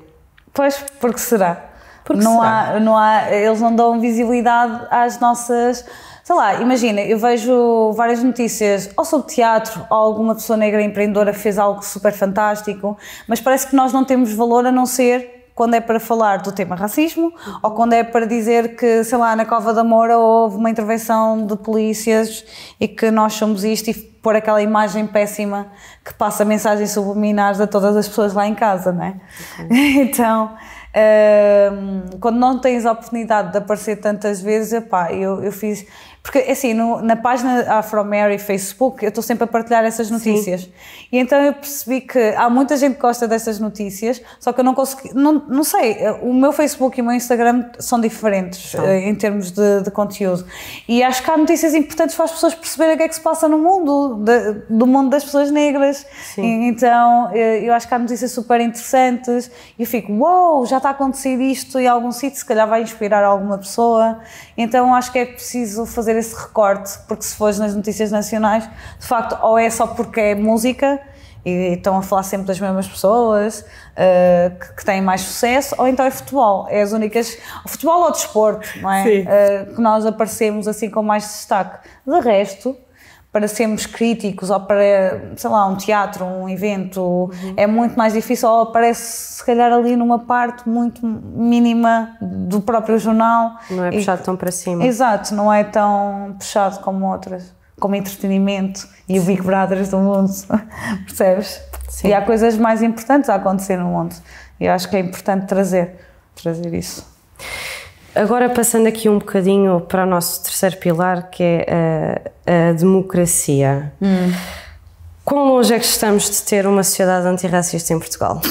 Pois, porque será? Porque não será? Há, não há, eles não dão visibilidade às nossas. Sei lá, imagina, eu vejo várias notícias ou sobre teatro, ou alguma pessoa negra empreendedora fez algo super fantástico, mas parece que nós não temos valor a não ser quando é para falar do tema racismo ou quando é para dizer que, sei lá, na Cova da Moura houve uma intervenção de polícias e que nós somos isto e pôr aquela imagem péssima que passa mensagens subliminares a todas as pessoas lá em casa, não é? então, quando não tens a oportunidade de aparecer tantas vezes, epá, eu, eu fiz. Porque, assim, no- na página Afro Mary Facebook, eu estou sempre a partilhar essas notícias. E então eu percebi que há muita gente que gosta dessas notícias, só que eu não consegui. Não, não sei, o meu Facebook e o meu Instagram são diferentes eh, em termos de, de conteúdo. E acho que há notícias importantes para as pessoas perceberem o que é que se passa no mundo, de- do mundo das pessoas negras. Sim. E- então, eh, eu acho que há notícias super interessantes e eu fico, uau, wow, já está a acontecer isto em algum sítio, se calhar vai inspirar alguma pessoa. Então, acho que é preciso fazer esse recorte, porque se fores nas notícias nacionais, de facto, ou é só porque é música e estão a falar sempre das mesmas pessoas eh, que, que têm mais sucesso, ou então é futebol. É as únicas. Futebol ou desporto, não é? Sim. Eh, que nós aparecemos assim com mais destaque. De resto, para sermos críticos ou para, sei lá, um teatro, um evento, Uhum. é muito mais difícil ou aparece se calhar ali numa parte muito mínima do próprio jornal. Não é E- puxado tão para cima. Exato, não é tão puxado como outras, como entretenimento e o Big Brothers do mundo, percebes? Sim. E há coisas mais importantes a acontecer no mundo e eu acho que é importante trazer, trazer isso. Agora passando aqui um bocadinho para o nosso terceiro pilar, que é a, a democracia. Quão longe é que estamos de ter uma sociedade antirracista em Portugal?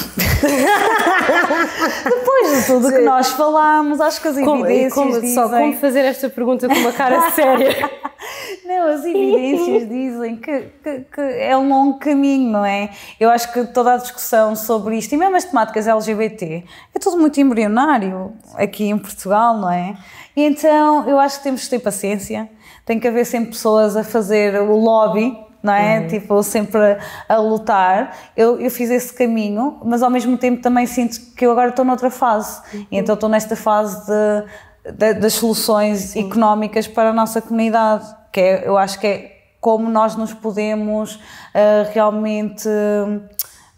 Depois de tudo que nós falamos, acho que as Como, evidências como- dizem... só como fazer esta pergunta com uma cara séria? Não, as evidências dizem que, que- que é um longo caminho, não é? Eu acho que toda a discussão sobre isto, e mesmo as temáticas LGBT, é tudo muito embrionário aqui em Portugal, não é? E então eu acho que temos que ter paciência, tem que haver sempre pessoas a fazer o lobby, não é? Tipo, sempre a, a lutar. Eu, eu fiz esse caminho, mas ao mesmo tempo também sinto que eu agora estou noutra fase. E então estou nesta fase de, de- das soluções económicas para a nossa comunidade, que é, eu acho que é como nós nos podemos ah, realmente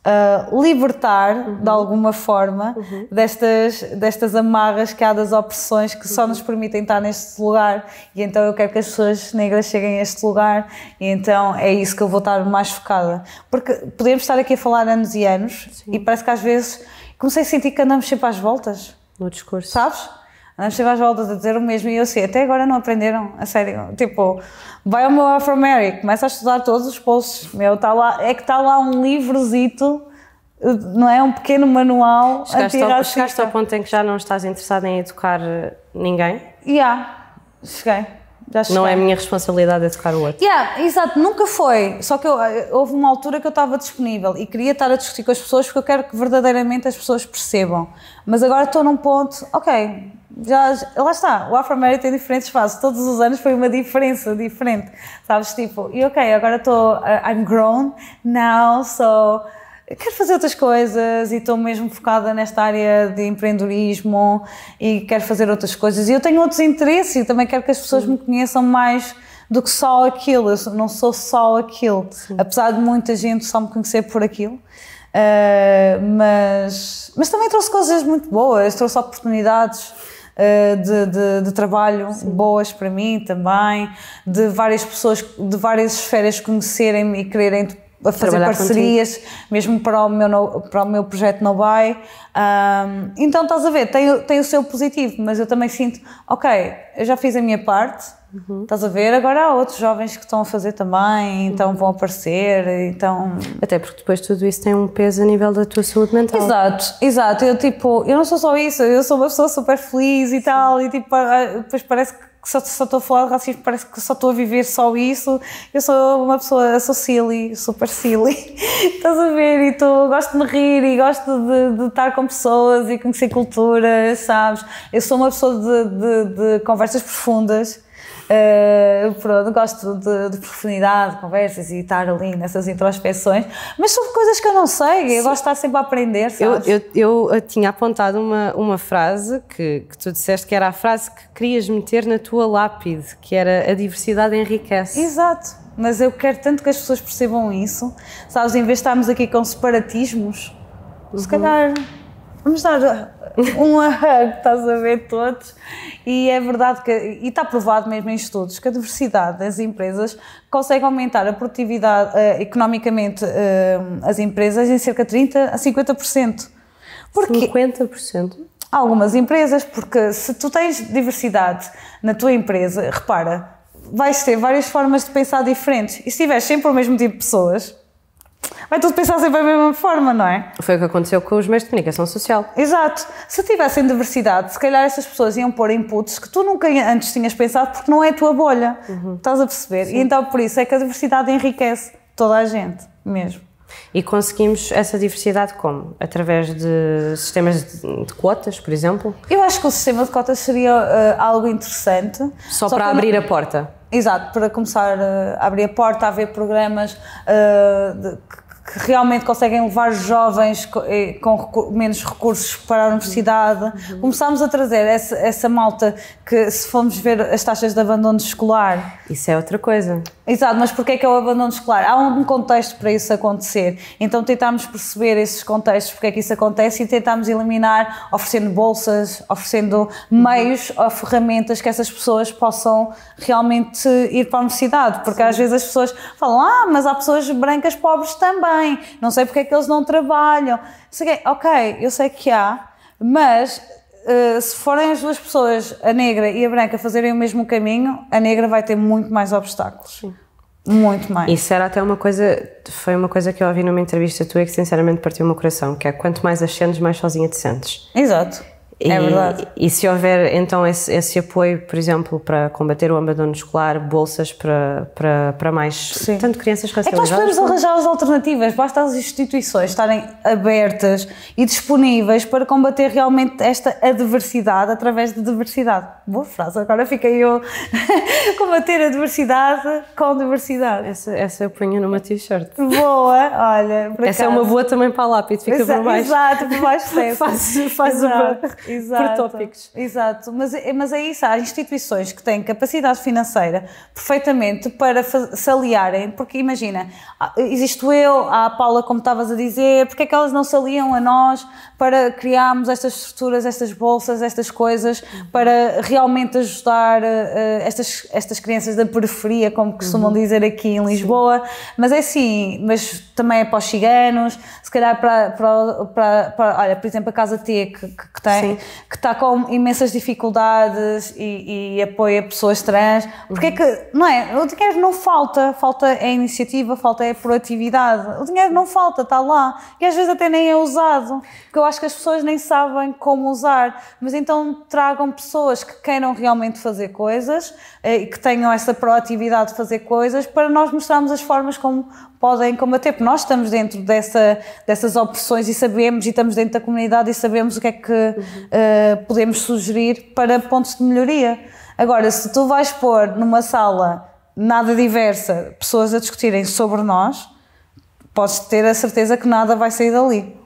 ah, libertar de alguma forma destas, destas amarras que há das opressões que só nos permitem estar neste lugar e então eu quero que as pessoas negras cheguem a este lugar e então é isso que eu vou estar mais focada porque podemos estar aqui a falar anos e anos e parece que às vezes comecei a sentir que andamos sempre às voltas No discurso. sabes? Andamos sempre às voltas a dizer o mesmo e eu sei, até agora não aprenderam, a sério. Tipo, vai ao meu Afro Mary, começa a estudar todos os posts. Meu, tá lá, é que está lá um livrozito, não é? Um pequeno manual Chegaste ao, chegaste ao ponto em que já não estás interessada em educar eh, ninguém? Yeah, cheguei. Já cheguei. Não é a minha responsabilidade educar o outro. Yeah, exato, nunca foi. Só que eu, eh, houve uma altura que eu estava disponível e queria estar a discutir com as pessoas porque eu quero que verdadeiramente as pessoas percebam. Mas agora estou num ponto, ok, já, lá está, o Afro Mary tem diferentes fases, todos os anos foi uma diferença diferente, sabes? Tipo, e ok, agora estou, uh, I'm grown now, so quero fazer outras coisas e estou mesmo focada nesta área de empreendedorismo e quero fazer outras coisas. E eu tenho outros interesses e também quero que as pessoas me conheçam mais do que só aquilo. Eu não sou só aquilo, Sim. apesar de muita gente só me conhecer por aquilo. Uh, mas, mas também trouxe coisas muito boas, trouxe oportunidades. Uh, de, de, de, trabalho Sim. boas para mim também, de várias pessoas de várias esferas conhecerem-me e quererem a fazer Trabalhar parcerias, contigo. mesmo para o meu, para o meu projeto No Buy. Um, então estás a ver, tem, tem o seu positivo, mas eu também sinto, ok, eu já fiz a minha parte, uhum. estás a ver, agora há outros jovens que estão a fazer também, então uhum. vão aparecer, então... Até porque depois tudo isso tem um peso a nível da tua saúde mental. Exato, exato, eu tipo, eu não sou só isso, eu sou uma pessoa super feliz e Sim. tal, e tipo, depois parece que só, só estou a falar de racismo, parece que só estou a viver só isso. Eu sou uma pessoa, sou silly, super silly. Estás a ver? E tô, gosto de me rir e gosto de, de, estar com pessoas e conhecer culturas, sabes? Eu sou uma pessoa de, de, de conversas profundas. Uh, pronto, gosto de, de, profundidade, de conversas e estar ali nessas introspeções, mas sobre coisas que eu não sei, Sim. eu gosto de estar sempre a aprender. Sabes? Eu, eu, eu, tinha apontado uma, uma frase que, que tu disseste que era a frase que querias meter na tua lápide, que era a diversidade enriquece. Exato, mas eu quero tanto que as pessoas percebam isso, sabes, em vez de estarmos aqui com separatismos, uhum. se calhar vamos dar um hug, estás a ver todos. E é verdade que, e está provado mesmo em estudos, que a diversidade das empresas consegue aumentar a produtividade uh, economicamente uh, as empresas em cerca de 30% a 50%. Porque 50%? Algumas empresas, porque se tu tens diversidade na tua empresa, repara, vais ter várias formas de pensar diferentes. E se tiveres sempre o mesmo tipo de pessoas, vai tudo pensar sempre da mesma forma, não é? Foi o que aconteceu com os meios de comunicação social. Exato. Se tivessem diversidade, se calhar essas pessoas iam pôr inputs que tu nunca antes tinhas pensado porque não é a tua bolha. Uhum. Estás a perceber? Sim. E então por isso é que a diversidade enriquece toda a gente, mesmo. E conseguimos essa diversidade como? Através de sistemas de, de cotas, por exemplo? Eu acho que o sistema de cotas seria uh, algo interessante. Só, só para abrir não... a porta? Exato, para começar uh, a abrir a porta, a haver programas uh, de, que realmente conseguem levar jovens eh, com menos recursos para a universidade. Uhum. Começámos a trazer essa, essa malta que, se formos ver as taxas de abandono escolar. Isso é outra coisa. Exato, mas porquê é que é o abandono escolar? Há um contexto para isso acontecer. Então tentámos perceber esses contextos, porque é que isso acontece e tentámos eliminar, oferecendo bolsas, oferecendo meios ou ferramentas que essas pessoas possam realmente ir para a universidade. Porque Sim. às vezes as pessoas falam, ah, mas há pessoas brancas pobres também não sei porque é que eles não trabalham. Ok, eu sei que há, mas uh, se forem as duas pessoas, a negra e a branca, fazerem o mesmo caminho, a negra vai ter muito mais obstáculos. Sim. Muito mais. Isso era até uma coisa, foi uma coisa que eu ouvi numa entrevista tua que sinceramente partiu o meu coração, que é quanto mais ascendes, mais sozinha te sentes. Exato. E, é verdade. E se houver então esse, esse, apoio, por exemplo, para combater o abandono escolar, bolsas para, para, para mais, Sim. tanto crianças racializadas... É que nós podemos arranjar as alternativas, basta as instituições estarem abertas e disponíveis para combater realmente esta adversidade através de diversidade. Boa frase, agora fiquei eu combater a diversidade com diversidade. Essa, essa eu ponho numa t-shirt. Boa, olha. Essa é uma boa também para a lápide, fica Exa por baixo. Exato, por baixo faz, faz uma Exato, por tópicos. Exato, mas, é, mas é isso, há instituições que têm capacidade financeira perfeitamente para se aliarem, porque imagina, existo eu, há a Paula, como estavas a dizer, porque é que elas não se aliam a nós para criarmos estas estruturas, estas bolsas, estas coisas, uhum. para realmente ajudar uh, estas, estas crianças da periferia, como costumam uhum. dizer aqui em Lisboa, Sim. mas é assim, mas também é para os ciganos, se calhar para, para, para, para olha, por exemplo, a Casa T, que, que tem que está com imensas dificuldades e, e apoia pessoas trans. Porque é que, não é? O dinheiro não falta, falta é iniciativa, falta é proatividade. O dinheiro não falta, está lá. E às vezes até nem é usado, porque eu acho que as pessoas nem sabem como usar. Mas então tragam pessoas que queiram realmente fazer coisas eh, e que tenham essa proatividade de fazer coisas para nós mostrarmos as formas como podem combater, porque nós estamos dentro dessa, dessas opções e sabemos, e estamos dentro da comunidade e sabemos o que é que uhum. uh, podemos sugerir para pontos de melhoria. Agora, se tu vais pôr numa sala nada diversa pessoas a discutirem sobre nós, podes ter a certeza que nada vai sair dali,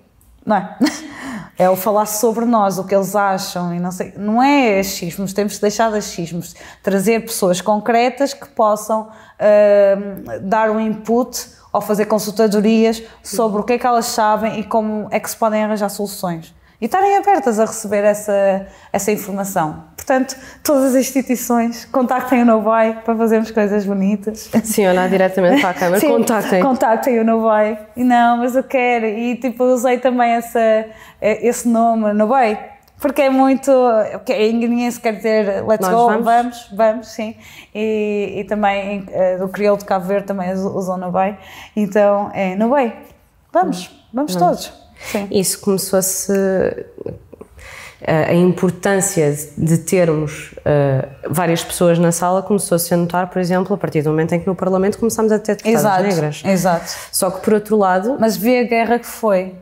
não é? É o falar sobre nós, o que eles acham e não sei. Não é achismos, temos que deixar de achismos. Trazer pessoas concretas que possam uh, dar um input ou fazer consultadorias sobre o que é que elas sabem e como é que se podem arranjar soluções e estarem abertas a receber essa, essa informação. Portanto, todas as instituições contactem o Novai para fazermos coisas bonitas. Sim, olhar diretamente para a câmera, Sim, contactem. Contactem o Novai. E não, mas eu quero. E tipo, usei também essa, esse nome, Novai, porque é muito. Okay, ninguém se quer dizer let's Nós go, vamos? vamos, vamos, sim. E, e também uh, do crioulo de Cabo Verde também usam no Bay. Então é no Bay. Vamos, vamos, vamos todos. Sim. Isso começou a se a importância de termos uh, várias pessoas na sala começou-se a notar, por exemplo, a partir do momento em que no Parlamento começámos a ter deputadas exato, negras. Exato. Só que por outro lado. Mas vê a guerra que foi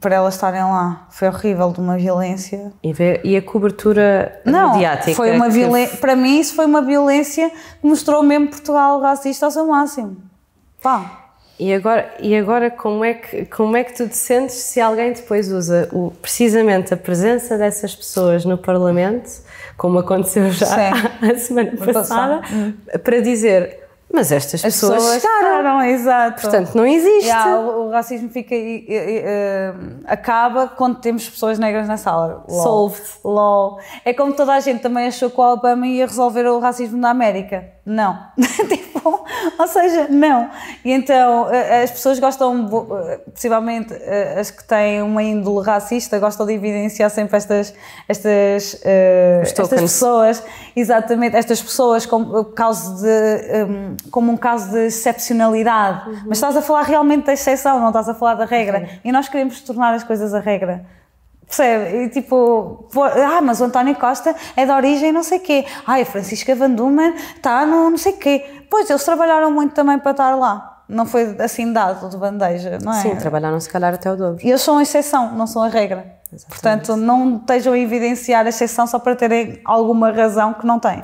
para elas estarem lá. Foi horrível, de uma violência. E, a cobertura Não, mediática. Foi uma violência. Para mim, isso foi uma violência que mostrou mesmo Portugal racista ao seu máximo. Pá. E agora, e agora como, é que, como é que tu te sentes se alguém depois usa o, precisamente a presença dessas pessoas no Parlamento, como aconteceu já a semana passada, para dizer mas estas pessoas, pessoas chegaram. exato. Portanto, não existe. Yeah, o, o, racismo fica, uh, acaba quando temos pessoas negras na sala. Lol. Solved. LOL. É como toda a gente também achou que o Obama ia resolver o racismo na América. Não. tipo, ou seja, não. E então, as pessoas gostam, possivelmente as que têm uma índole racista, gostam de evidenciar sempre estas, estas, uh, estas pessoas, exatamente, estas pessoas como, caso de, um, como um caso de excepcionalidade. Uhum. Mas estás a falar realmente da exceção, não estás a falar da regra. Uhum. E nós queremos tornar as coisas a regra. Percebe? E tipo, ah, mas o António Costa é de origem não sei quê. Ah, a Francisca Van Dumen está no não sei quê. Pois, eles trabalharam muito também para estar lá. Não foi assim dado de bandeja, não é? Sim, trabalharam se calhar até o dobro. E eles são a exceção, não são a regra. Exatamente. Portanto, não estejam a evidenciar a exceção só para terem alguma razão que não têm.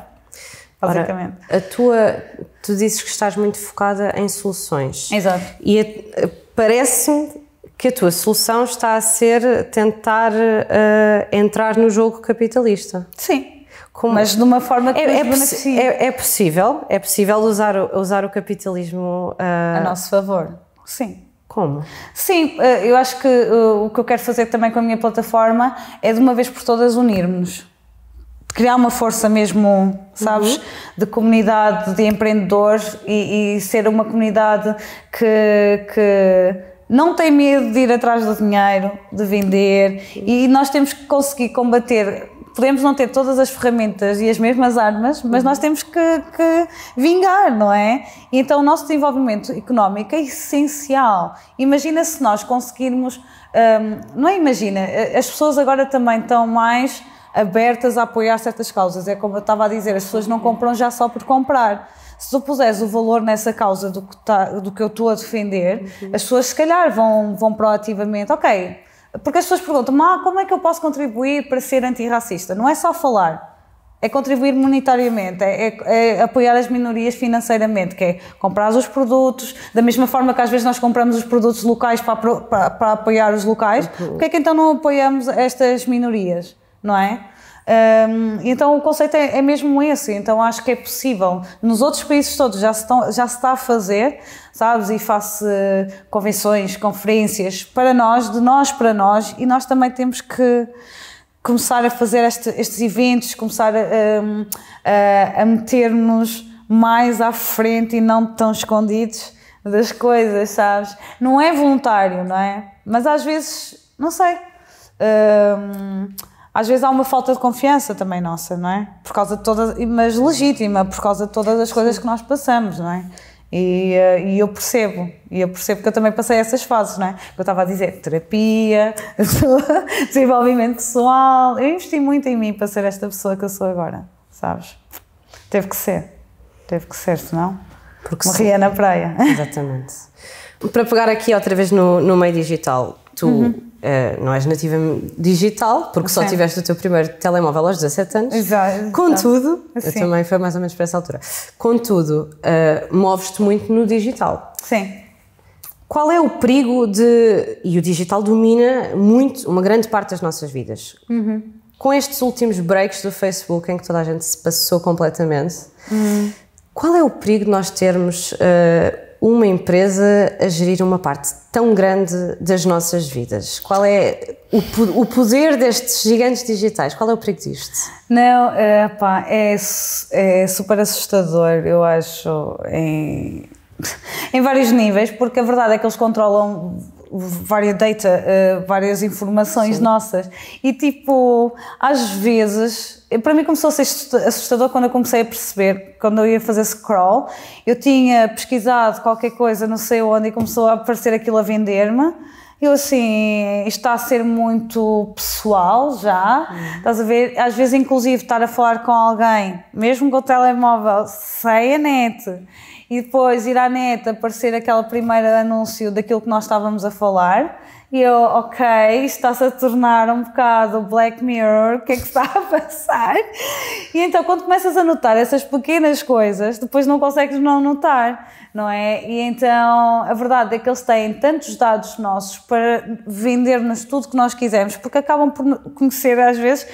Basicamente. Ora, a tua, tu dizes que estás muito focada em soluções. Exato. E parece-me que a tua solução está a ser tentar uh, entrar no jogo capitalista. Sim. Como, mas de uma forma que é, é, é, é, possível, é possível usar, usar o capitalismo uh... a nosso favor. Sim. Como? Sim, eh, eu acho que o que eu quero fazer também com a minha plataforma é de uma vez por todas unirmos. Criar uma força mesmo, sabes, uhum. de comunidade de empreendedores e, e ser uma comunidade que, que não tem medo de ir atrás do dinheiro, de vender, e nós temos que conseguir combater. Podemos não ter todas as ferramentas e as mesmas armas, mas nós temos que, que vingar, não é? E então o nosso desenvolvimento económico é essencial. Imagina se nós conseguirmos. Um, não é imagina, as pessoas agora também estão mais abertas a apoiar certas causas. É como eu estava a dizer, as pessoas não compram já só por comprar se tu puseres o valor nessa causa do que, tá, do que eu estou a defender, uhum. as pessoas se calhar vão, vão proativamente, ok, porque as pessoas perguntam, ah, como é que eu posso contribuir para ser antirracista? Não é só falar, é contribuir monetariamente, é, é, é, apoiar as minorias financeiramente, que é comprar os produtos, da mesma forma que às vezes nós compramos os produtos locais para, para, para apoiar os locais, uhum. porque é que então não apoiamos estas minorias, não é? Um, então o conceito é, é, mesmo esse, então acho que é possível. Nos outros países todos já se, estão, já se está a fazer, sabes? E faço uh, convenções, conferências para nós, de nós para nós, e nós também temos que começar a fazer este, estes eventos, começar a, a, a meter-nos mais à frente e não tão escondidos das coisas, sabes? Não é voluntário, não é? Mas às vezes, não sei. Um, às vezes há uma falta de confiança também nossa, não é? Por causa de todas, mas legítima, por causa de todas as coisas que nós passamos, não é? E, eh, e, eu percebo, e eu percebo que eu também passei essas fases, não é? Eu estava a dizer terapia, desenvolvimento pessoal, eu investi muito em mim para ser esta pessoa que eu sou agora, sabes? Teve que ser, teve que ser, senão Porque morria sim. na praia. Exatamente. Para pegar aqui outra vez no, no meio digital, tu uhum. Uh, não és nativa digital, porque só tiveste o teu primeiro telemóvel aos 17 anos. Exato. Contudo, eu também foi mais ou menos para essa altura. Contudo, uh, moves-te muito no digital. Sim. qual é o perigo de. E o digital domina muito, uma grande parte das nossas vidas. Uhum. Com estes últimos breaks do Facebook em que toda a gente se passou completamente, Uhum. qual é o perigo de nós termos uh, uma empresa a gerir uma parte tão grande das nossas vidas? Qual é o, o poder destes gigantes digitais? Qual é o perigo disto? Não, é, é, é super assustador, eu acho, em, em vários níveis, porque a verdade é que eles controlam várias data, eh, várias informações nossas. E tipo, às vezes, para mim começou a ser assusta- assustador quando eu comecei a perceber, quando eu ia fazer scroll, eu tinha pesquisado qualquer coisa, não sei onde, e começou a aparecer aquilo a vender-me. Eu assim, isto está a ser muito pessoal já, estás a ver? Às vezes, inclusive, estar a falar com alguém, mesmo com o telemóvel, sem a net, e depois ir à net aparecer aquele primeiro anúncio daquilo que nós estávamos a falar, e eu, ok, está-se a tornar um bocado Black Mirror, o que é que está a passar? E então, quando começas a notar essas pequenas coisas, depois não consegues não notar, não é? E então, a verdade é que eles têm tantos dados nossos para vender-nos tudo que nós quisermos, porque acabam por conhecer, às vezes,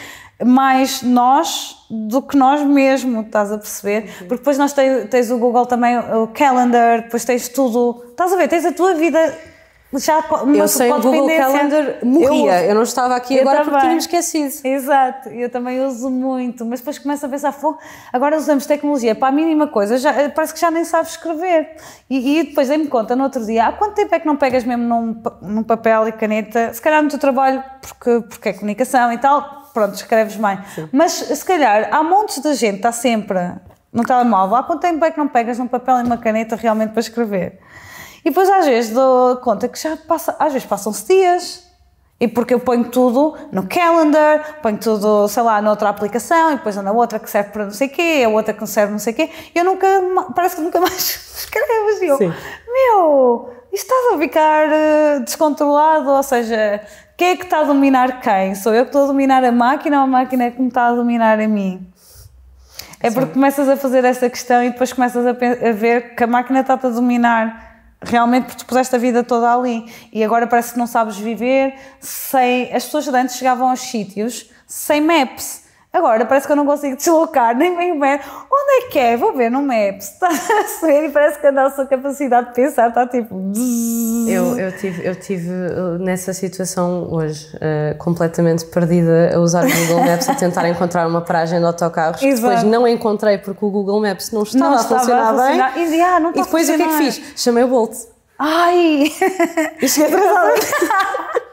mais nós do que nós mesmos, estás a perceber? Porque depois nós tens, tens o Google também, o Calendar, depois tens tudo, estás a ver? Tens a tua vida já uma Eu sei o Google. Calendar morria, eu, não estava aqui Eu agora porque também. tinha-me esquecido. Exato, eu também uso muito, mas depois começo a pensar, "Fogo, agora usamos tecnologia para a mínima coisa, já, parece que já nem sabes escrever. E, e depois dei-me conta no outro dia, há quanto tempo é que não pegas mesmo num, num papel e caneta? Se calhar no teu trabalho, porque, porque é comunicação e tal, pronto, escreves bem. Mas se calhar há montes de gente, está sempre no telemóvel, há quanto tempo é que não pegas num papel e uma caneta realmente para escrever? E depois às vezes dou conta que já passa, às vezes passam-se dias. E porque eu ponho tudo no calendar, ponho tudo, sei lá, noutra aplicação, e depois na outra que serve para não sei o quê, a outra que não serve não sei o quê, e eu nunca, parece que nunca mais escrevo. E eu, Sim. meu, isto está a ficar eh, descontrolado, ou seja, quem é que está a dominar quem? Sou eu que estou a dominar a máquina ou a máquina é que me está a dominar a mim? É porque começas a fazer essa questão e depois começas a, ver que a máquina está-te a dominar realmente porque tu puseste a vida toda ali e agora parece que não sabes viver sem... As pessoas de antes chegavam aos sítios sem maps. Agora parece que eu não consigo deslocar nem bem o map. Onde é que é? Vou ver no Maps. Está a ver? E parece que a nossa capacidade de pensar está tipo... Eu, eu tive, eu tive uh, nessa situação hoje, uh, completamente perdida a usar o Google Maps a tentar encontrar uma paragem de autocarros que Exato. depois não encontrei porque o Google Maps não estava, Não a, estava funcionar a funcionar. bem. E, ah, não E está a depois o que é que fiz? Chamei o Bolt. Ai! E cheguei atrasada.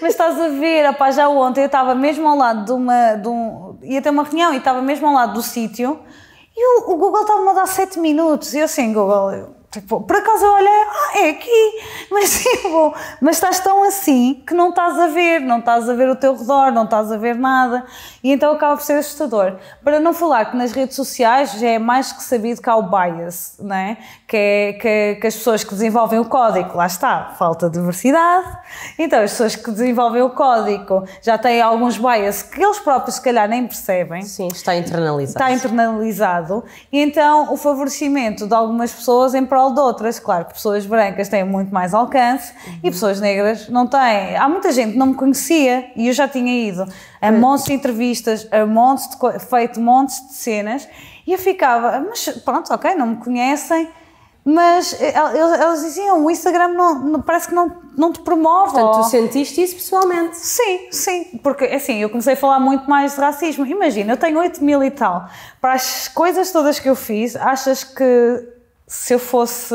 Mas estás a ver, opá, já ontem eu estava mesmo ao lado de uma. De um, ia ter uma reunião e estava mesmo ao lado do sítio e o, o Google estava-me a dar 7 minutos. E eu assim, Google, eu, tipo, por acaso eu olhei, ah, é aqui. Mas tipo, mas estás tão assim que não estás a ver, não estás a ver o teu redor, não estás a ver nada. E então acaba por ser assustador. Para não falar que nas redes sociais já é mais que sabido que há o bias, não é? Que, é, que, que as pessoas que desenvolvem o código, lá está, falta de diversidade. Então, as pessoas que desenvolvem o código já têm alguns bias que eles próprios, se calhar, nem percebem Sim, está internalizado. está internalizado e então o favorecimento de algumas pessoas em prol de outras. Claro que pessoas brancas têm muito mais alcance e pessoas negras não têm. Há muita gente que não me conhecia e eu já tinha ido a montes de entrevistas, a montes de, feito montes de cenas e eu ficava, mas pronto, ok, não me conhecem. Mas eh, eles, eles diziam, o Instagram não, não- parece que não, não te promove. Portanto, tu sentiste isso pessoalmente. Sim, sim, porque assim, eu comecei a falar muito mais de racismo. Imagina, eu tenho 8 mil e tal. Para as coisas todas que eu fiz, achas que se eu fosse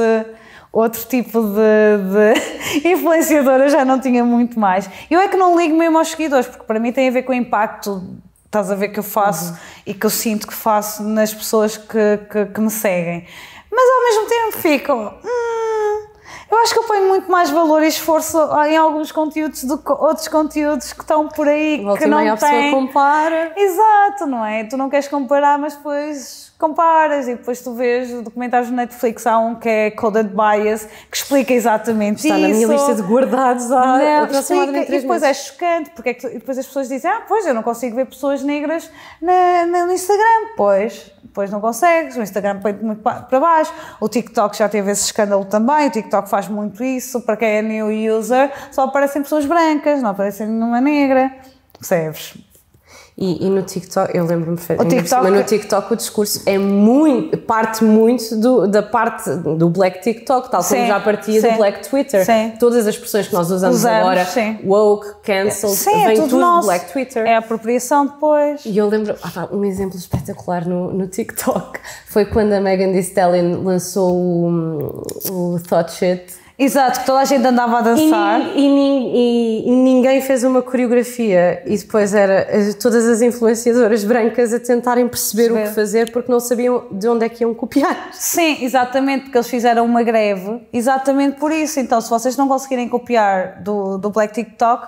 outro tipo de, de influenciadora já não tinha muito mais? Eu é que não ligo mesmo aos seguidores, porque para mim tem a ver com o impacto, estás a ver, que eu faço e que eu sinto que faço nas pessoas que, que, que me seguem. Mas ao mesmo tempo fico. "Hum, eu acho que eu ponho muito mais valor e esforço em alguns conteúdos do que outros conteúdos que estão por aí Volta que não meia a pessoa têm. compara. Exato, não é? Tu não queres comparar, mas depois comparas e depois tu vês documentários no Netflix, há um que é Coded Bias, que explica exatamente Está isso. na minha lista de guardados há Não, aproximadamente explica, e depois meses. é chocante, porque é que depois as pessoas dizem, ah, pois eu não consigo ver pessoas negras na, na- no Instagram. Pois, pois não consegues, o Instagram põe muito pa- para baixo, o TikTok já teve esse escândalo também, o TikTok faz muito isso, para quem é new user, só aparecem pessoas brancas, não aparecem nenhuma negra, percebes? E, e no TikTok, eu lembro-me TikTok- no TikTok o discurso é muito, parte muito do- da parte do Black TikTok, tal como Sim, já partia sim, do Black Twitter. sim. Todas as expressões que nós usamos, Usamos, agora, sim. woke, cancelled, Sim, é vem tudo tudo nosso. do Black Twitter. É a apropriação depois. E eu lembro, ah, um exemplo espetacular no, no TikTok foi quando a Megan Thee Stallion lançou o, o Thought Shit. Exato, que toda a gente andava a E, dançar. e nin- e- e ninguém fez uma coreografia e depois era eh, todas as influenciadoras brancas a tentarem perceber o que fazer porque não sabiam de onde é que iam copiar. Sim, exatamente, porque eles fizeram uma greve exatamente por isso. Então, se vocês não conseguirem copiar do, do Black TikTok,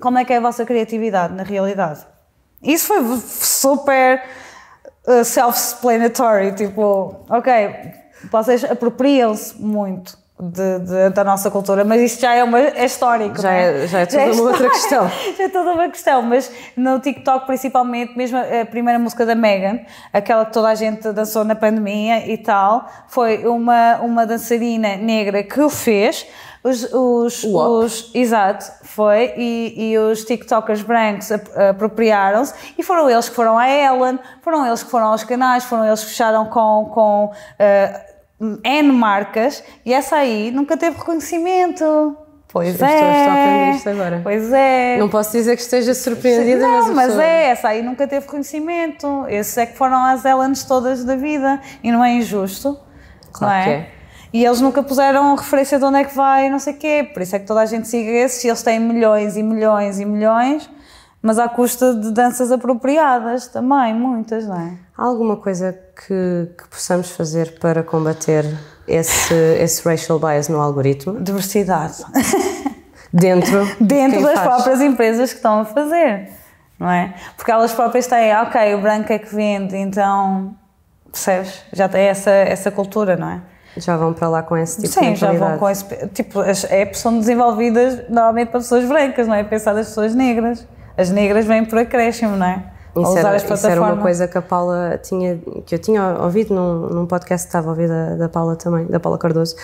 como é que é a vossa criatividade na realidade? Isso foi super uh, self-explanatory, tipo, ok, vocês apropriam-se muito de- de- da nossa cultura, mas isto já é, uma, é histórico. Já não é- já é toda uma outra questão. já é toda uma questão, mas no TikTok principalmente, mesmo a primeira música da Megan, aquela que toda a gente dançou na pandemia e tal, foi uma, uma dançarina negra que o fez. Os, os, os- exato, foi, e, e os TikTokers brancos ap- apropriaram-se e foram eles que foram à Ellen, foram eles que foram aos canais, foram eles que fecharam com, com eh, N marcas e essa aí nunca teve reconhecimento. Pois Estou- é. estou a aprender isto agora. Pois é. Não posso dizer que esteja surpreendida, Não, mas, mas pessoa- é, essa aí nunca teve reconhecimento. Esses é que foram às Ellens todas da vida e não é injusto. Claro não que é. E eles nunca puseram referência de onde é que vai, não sei o quê. Por isso é que toda a gente siga esses e eles têm milhões e milhões e milhões, mas à custa de danças apropriadas também, muitas, não é? Há alguma coisa que, que possamos fazer para combater esse, esse racial bias no algoritmo? Diversidade. Dentro, de dentro das faz? próprias empresas que estão a fazer, não é? Porque elas próprias têm, ok, o branco é que vende, então, percebes? Já tem essa, essa cultura, não é? Já vão para lá com esse tipo de Sim, já vão com esse. Tipo, as apps são desenvolvidas normalmente para pessoas brancas, não é? Pensar das pessoas negras. As negras vêm por acréscimo, não é? Isso era, isso era uma coisa que a Paula tinha, que eu tinha ouvido num, num podcast que estava a ouvir da, da Paula também, da Paula Cardoso,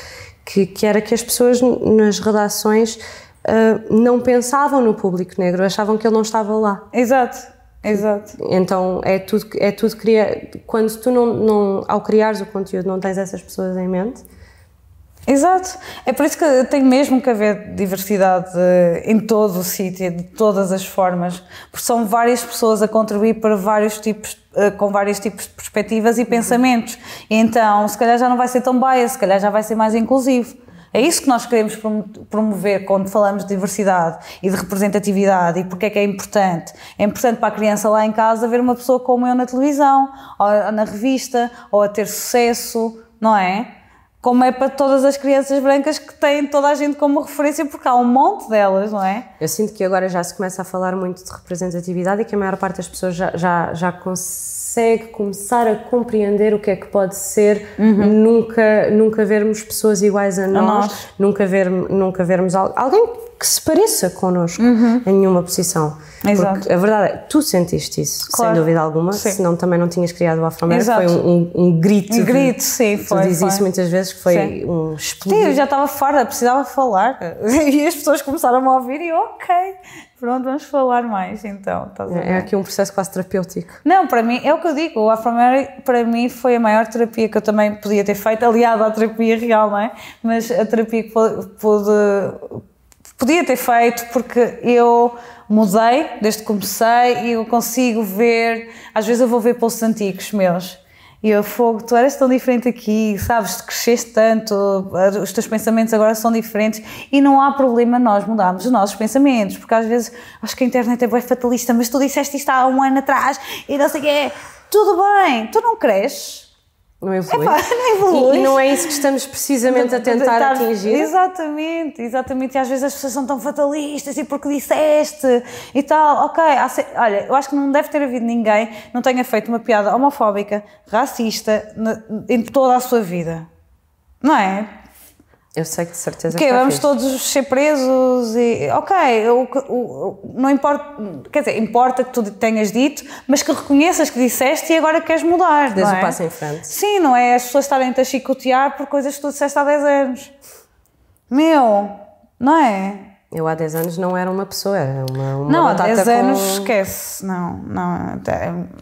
que, que era que as pessoas nas redações ah, não pensavam no público negro, achavam que ele não estava lá. Exato, exato. Então é tudo, é tudo criar. Quando tu não, não, ao criares o conteúdo, não tens essas pessoas em mente, Exato. É por isso que tem mesmo que haver diversidade eh, em todo o sítio, de todas as formas, porque são várias pessoas a contribuir para vários tipos, eh, com vários tipos de perspectivas e pensamentos. E então, se calhar já não vai ser tão bias, se calhar já vai ser mais inclusivo. É isso que nós queremos prom- promover quando falamos de diversidade e de representatividade e porque é que é importante. É importante para a criança lá em casa ver uma pessoa como eu na televisão, ou na revista, ou a ter sucesso, não é? Como é para todas as crianças brancas que têm toda a gente como referência, porque há um monte delas, não é? Eu sinto que agora já se começa a falar muito de representatividade e que a maior parte das pessoas já, já, já consegue começar a compreender o que é que pode ser nunca, nunca vermos pessoas iguais a nós, nós. Nunca, ver, nunca vermos al- alguém que se pareça connosco em nenhuma posição. Exato. Porque a verdade é, tu sentiste isso, Claro. sem dúvida alguma, Sim. senão também não tinhas criado o Afro. Foi um, um, um grito. Um de- grito, sim, Tu foi, dizes foi. isso muitas vezes, que foi Sim. um Sim, explodir. eu já estava farda, precisava falar. E as pessoas começaram a ouvir e ok, pronto, vamos falar mais então. ver? É aqui um processo quase terapêutico. Não, para mim, é o que eu digo, o Afro para mim foi a maior terapia que eu também podia ter feito, aliado à terapia real, não é? Mas a terapia que pu- pude, podia ter feito porque eu mudei desde que comecei e eu consigo ver, às vezes eu vou ver posts antigos meus e eu fogo, tu eras tão diferente aqui, sabes, cresceste tanto, os teus pensamentos agora são diferentes e não há problema nós mudarmos os nossos pensamentos, porque às vezes acho que a internet é bem fatalista, mas tu disseste isto há um ano atrás e não sei o quê. Tudo bem, tu não cresces. Não evolui. Epá, não evolui. E, e não é isso que estamos precisamente a tentar atingir. Exatamente, exatamente. E às vezes as pessoas são tão fatalistas e porque disseste e tal. Ok, olha, eu acho que não deve ter havido ninguém que não tenha feito uma piada homofóbica, racista, em toda a sua vida. Não é? Eu sei que de certeza que vamos todos ser presos e ok, eu, eu, não importa, quer dizer, importa que tu tenhas dito, mas que reconheças que disseste e agora queres mudar. Desde é? o passo em frente. Sim, não é as pessoas estarem a chicotear por coisas que tu disseste há 10 anos. Meu, não é? Eu há 10 anos não era uma pessoa, era uma, uma Não, há 10 anos com... esquece, não, não,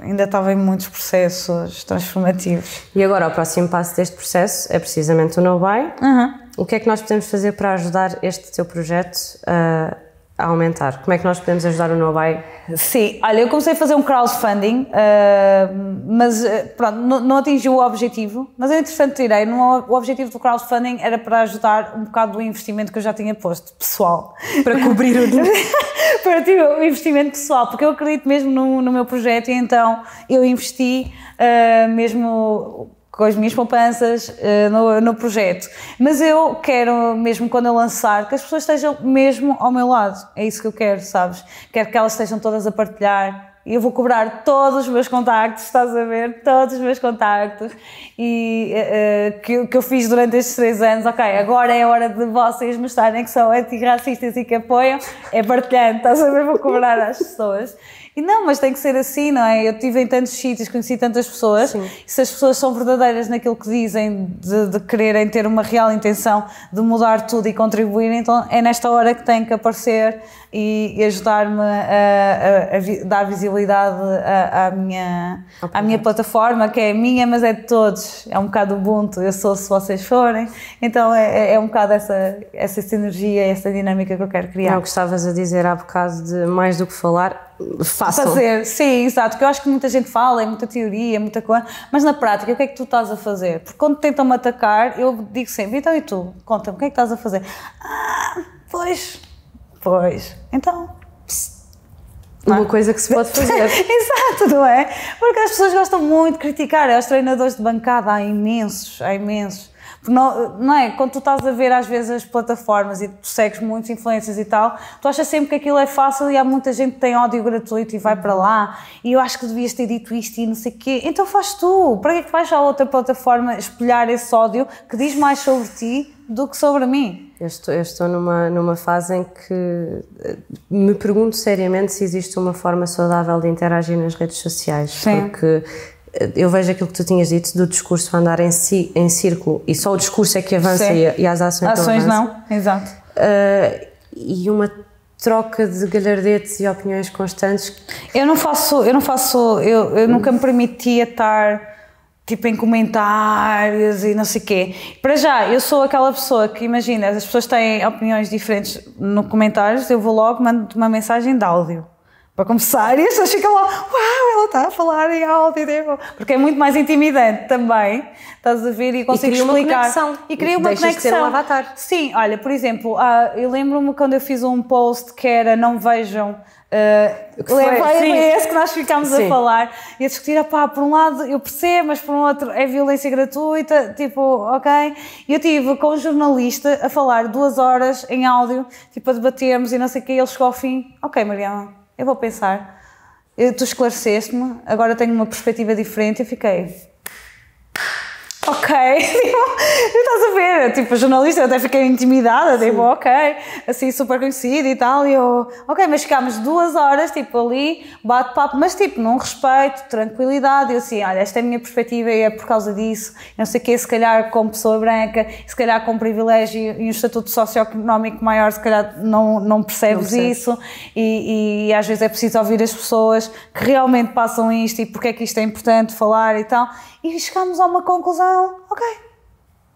ainda estava em muitos processos transformativos. E agora o próximo passo deste processo é precisamente o No Buy. Uhum. O que é que nós podemos fazer para ajudar este teu projeto a, a aumentar? Como é que nós podemos ajudar o No Buy? Sim, olha, eu comecei a fazer um crowdfunding, uh, mas pronto, não, não, atingiu o objetivo, mas é interessante direi, o objetivo do crowdfunding era para ajudar um bocado do investimento que eu já tinha posto, pessoal. Para cobrir o para tipo, o investimento pessoal, porque eu acredito mesmo no, no meu projeto e então eu investi uh, mesmo com as minhas poupanças uh, no, no projeto. Mas eu quero, mesmo quando eu lançar, que as pessoas estejam mesmo ao meu lado. É isso que eu quero, sabes? Quero que elas estejam todas a partilhar. E eu vou cobrar todos os meus contactos, estás a ver? Todos os meus contactos. E uh, que, que eu fiz durante estes três anos. Ok, agora é a hora de vocês mostrarem que são antirracistas e que apoiam. É partilhando, estás a ver? Vou cobrar às pessoas. E não, mas tem que ser assim, não é? Eu estive em tantos sítios, conheci tantas pessoas, Sim. se as pessoas são verdadeiras naquilo que dizem, de, de quererem ter uma real intenção de mudar tudo e contribuir, então é nesta hora que tem que aparecer e, e ajudar-me a, a, a, dar visibilidade à, minha, okay. à minha plataforma, que é minha, mas é de todos. É um bocado Ubuntu, eu sou se vocês forem. Então é, é um bocado essa, essa sinergia, essa dinâmica que eu quero criar. É o que estavas a dizer há bocado de mais do que falar, façam. Fazer, sim, exato. Que eu acho que muita gente fala, é muita teoria, muita coisa, mas na prática, o que é que tu estás a fazer? Porque quando tentam-me atacar, eu digo sempre: então e tu? Conta-me, o que é que estás a fazer? Ah, pois, pois, então. Uma coisa que se pode fazer. Exato, não é? Porque as pessoas gostam muito de criticar. Os treinadores de bancada, há imensos, há imensos não, não é? Quando tu estás a ver às vezes as plataformas e tu segues muitos influências e tal, tu achas sempre que aquilo é fácil e há muita gente que tem ódio gratuito e vai para lá e eu acho que devias ter dito isto e não sei o quê. Então faz tu. Para que é que vais a outra plataforma espelhar esse ódio que diz mais sobre ti do que sobre mim? Eu estou, eu estou numa, numa fase em que eh, me pergunto seriamente se existe uma forma saudável de interagir nas redes sociais. Sim. Porque eu vejo aquilo que tu tinhas dito do discurso andar em, si, em círculo e só o discurso é que avança e, e, as ações, ações não avançam. não, exato. Uh, e uma troca de galhardetes e opiniões constantes. Eu não faço, eu não faço, eu, eu nunca me permitia estar tipo em comentários e não sei quê. Para já, eu sou aquela pessoa que imagina, as pessoas têm opiniões diferentes no comentários, eu vou logo mando uma mensagem de áudio para começar, e as pessoas ficam lá, uau, ela está a falar em alto, porque é muito mais intimidante também, estás a ver, e consigo e explicar. Uma conexão. E cria uma conexão. De ter um avatar. Sim, olha, por exemplo, uh, eu lembro-me quando eu fiz um post que era não vejam. Uh, foi, é esse que nós ficámos sim. a falar e a discutir, pá, por um lado eu percebo, mas por um outro é violência gratuita, tipo, ok. E eu tive com um jornalista a falar duas horas em áudio, tipo, a debatermos e não sei o que, e ele chegou ao fim, ok, Mariana, eu vou pensar. Tu esclareceste-me, agora tenho uma perspectiva diferente e fiquei ok, tipo, estás a ver, tipo, jornalista, eu até fiquei intimidada, Sim. tipo, ok, assim, super conhecido e tal, e eu, ok, mas ficámos duas horas, tipo, ali, bate-papo, mas tipo, num respeito, tranquilidade, eu assim, olha, esta é a minha perspectiva e é por causa disso, não sei o quê, se calhar com pessoa branca, se calhar com privilégio e um estatuto socioeconómico maior, se calhar não, não percebes não isso, e, e às vezes é preciso ouvir as pessoas que realmente passam isto e porque é que isto é importante falar e tal, e chegámos a uma conclusão, ok,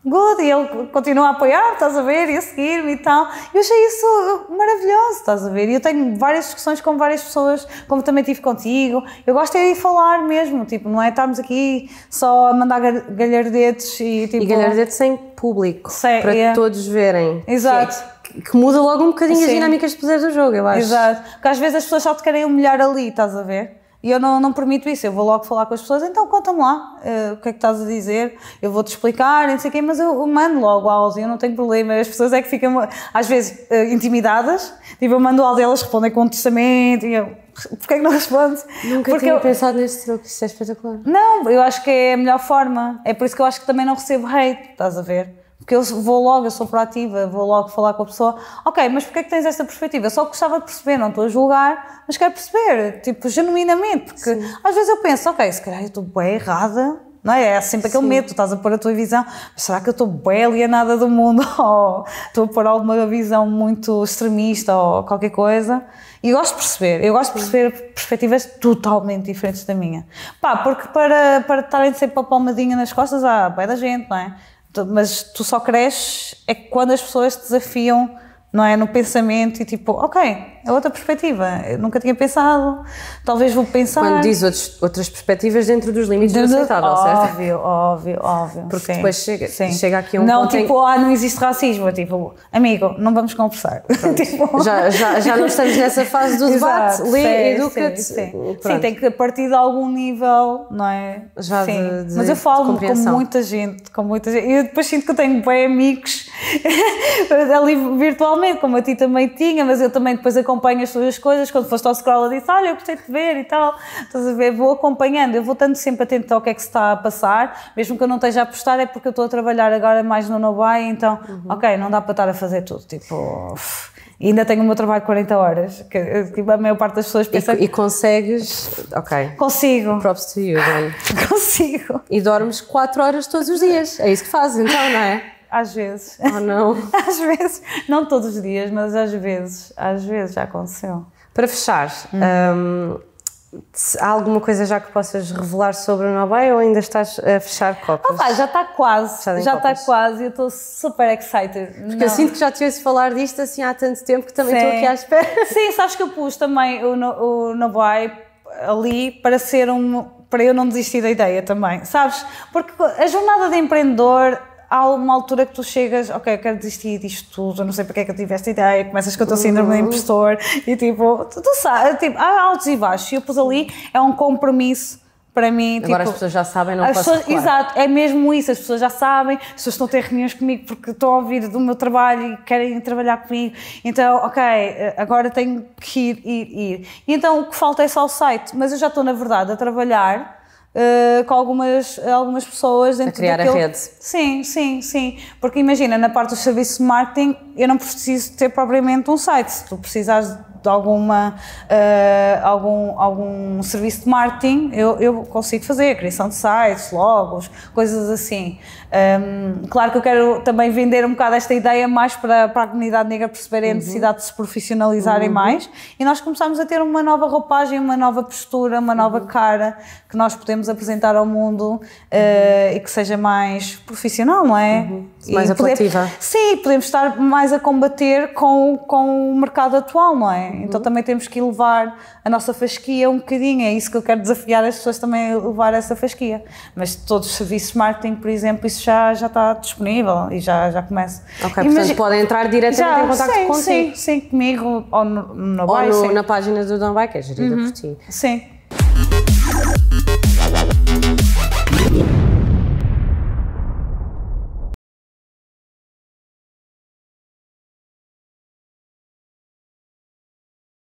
good, e ele continua a apoiar, estás a ver, e a seguir-me e tal. Eu achei isso maravilhoso, estás a ver? E eu tenho várias discussões com várias pessoas, como também tive contigo. Eu gosto é de falar mesmo, tipo, não é estarmos aqui só a mandar galhardetes e tipo. E galhardetes em público, Sei, para é. todos verem. Exato. Que, que, muda logo um bocadinho Sim. as dinâmicas de poder do jogo, eu acho. Exato. Porque às vezes as pessoas só te querem humilhar ali, estás a ver? E eu não, não permito isso, eu vou logo falar com as pessoas, então conta-me lá uh, o que é que estás a dizer, eu vou-te explicar, não sei o quê, mas eu mando logo áudio, eu não tenho problema. As pessoas é que ficam, às vezes, uh, intimidadas, tipo, eu mando áudio, elas respondem com um testamento, e eu, porquê é que não respondes? Nunca Porque tinha eu, pensado nesse truque, isso é espetacular. não, eu acho que é a melhor forma. É por isso que eu acho que também não recebo hate, estás a ver? Porque eu vou logo, eu sou proativa, vou logo falar com a pessoa. Ok, mas porquê é que tens esta perspectiva? Eu só gostava de perceber, não estou a julgar, mas quero perceber, tipo, genuinamente. Porque às vezes eu penso, ok, se calhar eu estou bem errada, não é? É sempre aquele medo, tu estás a pôr a tua visão, mas será que eu estou bem alienada do mundo? Ou estou a pôr alguma visão muito extremista ou qualquer coisa? E gosto de perceber, eu gosto de perceber perspectivas totalmente diferentes da minha. Pá, porque para, para estarem sempre a palmadinha nas costas, há bem da gente, não é? Mas tu só cresces é quando as pessoas te desafiam, não é? No pensamento e tipo, ok, é outra perspectiva, eu nunca tinha pensado, talvez vou pensar. Quando diz outros, outras perspectivas dentro dos limites do aceitável, certo? Óbvio, óbvio, óbvio. Porque sim, depois chega- sim. chega aqui um Não, ponto em- tipo, ah, não existe racismo. Tipo, amigo, não vamos conversar. Tipo, Já, já, já não estamos nessa fase do debate, Exato, lê, sim, educa-te. Sim, sim. Sim, tem que partir de algum nível, não é? Já sim. de- de- Mas eu falo com muita gente, com muita gente. E eu depois sinto que eu tenho bem amigos ali virtualmente, como a ti também tinha, mas eu também depois acompanho as tuas coisas. Quando foste ao scroll, disse: Olha, eu gostei de ver e tal. Estás a ver? Vou acompanhando, eu vou estando sempre atento ao que é que se está a passar, mesmo que eu não esteja a postar, é porque eu estou a trabalhar agora mais no Nobai, então, ok, não dá para estar a fazer tudo. Tipo. e ainda tenho o meu trabalho de 40 horas, que tipo, a maior parte das pessoas pensa E, e consegues. Ok. Consigo, Props to you, consigo. E dormes 4 horas todos os dias. É isso que fazes, então, não é? Às vezes. Oh, não. Às vezes. Não todos os dias, mas às vezes. Às vezes já aconteceu. Para fechar, hum, se há alguma coisa já que possas revelar sobre o Nobel ou ainda estás a fechar copas? Pá, já está quase. Já está quase. Eu estou super excited. Porque eu sinto que já te ouço falar disto assim há tanto tempo que também estou aqui à espera. Sim, sabes que eu pus também o, no- o ali para ser um. para eu não desistir da ideia também, sabes? Porque a jornada de empreendedor. Há uma altura que tu chegas, ok, eu quero desistir disto tudo, eu não sei porque é que eu tive esta ideia, começas com a tua síndrome Uhum. de impostor e tipo, tu, tu sabes, tipo, há altos e baixos e eu pus ali, é um compromisso para mim. Agora tipo, as pessoas já sabem, não posso pessoas. Exato, é mesmo isso, as pessoas já sabem, as pessoas estão a ter reuniões comigo porque estão a ouvir do meu trabalho e querem trabalhar comigo, então, ok, agora tenho que ir, ir, ir. E então o que falta é só o site, mas eu já estou, na verdade, a trabalhar eh, com algumas, algumas pessoas dentro criar a daquele- rede. Sim, sim, sim. Porque imagina, na parte do serviço de marketing, eu não preciso ter propriamente um site. Se tu precisares de alguma, eh, algum, algum serviço de marketing, eu, eu consigo fazer. A criação de sites, logos, coisas assim. Hum, claro que eu quero também vender um bocado esta ideia mais para, para a comunidade negra perceber a necessidade de se profissionalizarem mais. E nós começamos a ter uma nova roupagem, uma nova postura, uma nova cara que nós podemos apresentar ao mundo eh, e que seja mais profissional, não é? E Mais poder- apelativa. Sim, podemos estar mais a combater com, com o mercado atual, não é? Então também temos que elevar a nossa fasquia um bocadinho, é isso que eu quero desafiar as pessoas também a levar essa fasquia. Mas todos os serviços de marketing, por exemplo, isso já, já está disponível e já, já começa. Ok, portanto podem entrar diretamente em contato contigo. sim, sim, comigo ou no, no Ou no- na página do que é gerida por ti. Sim.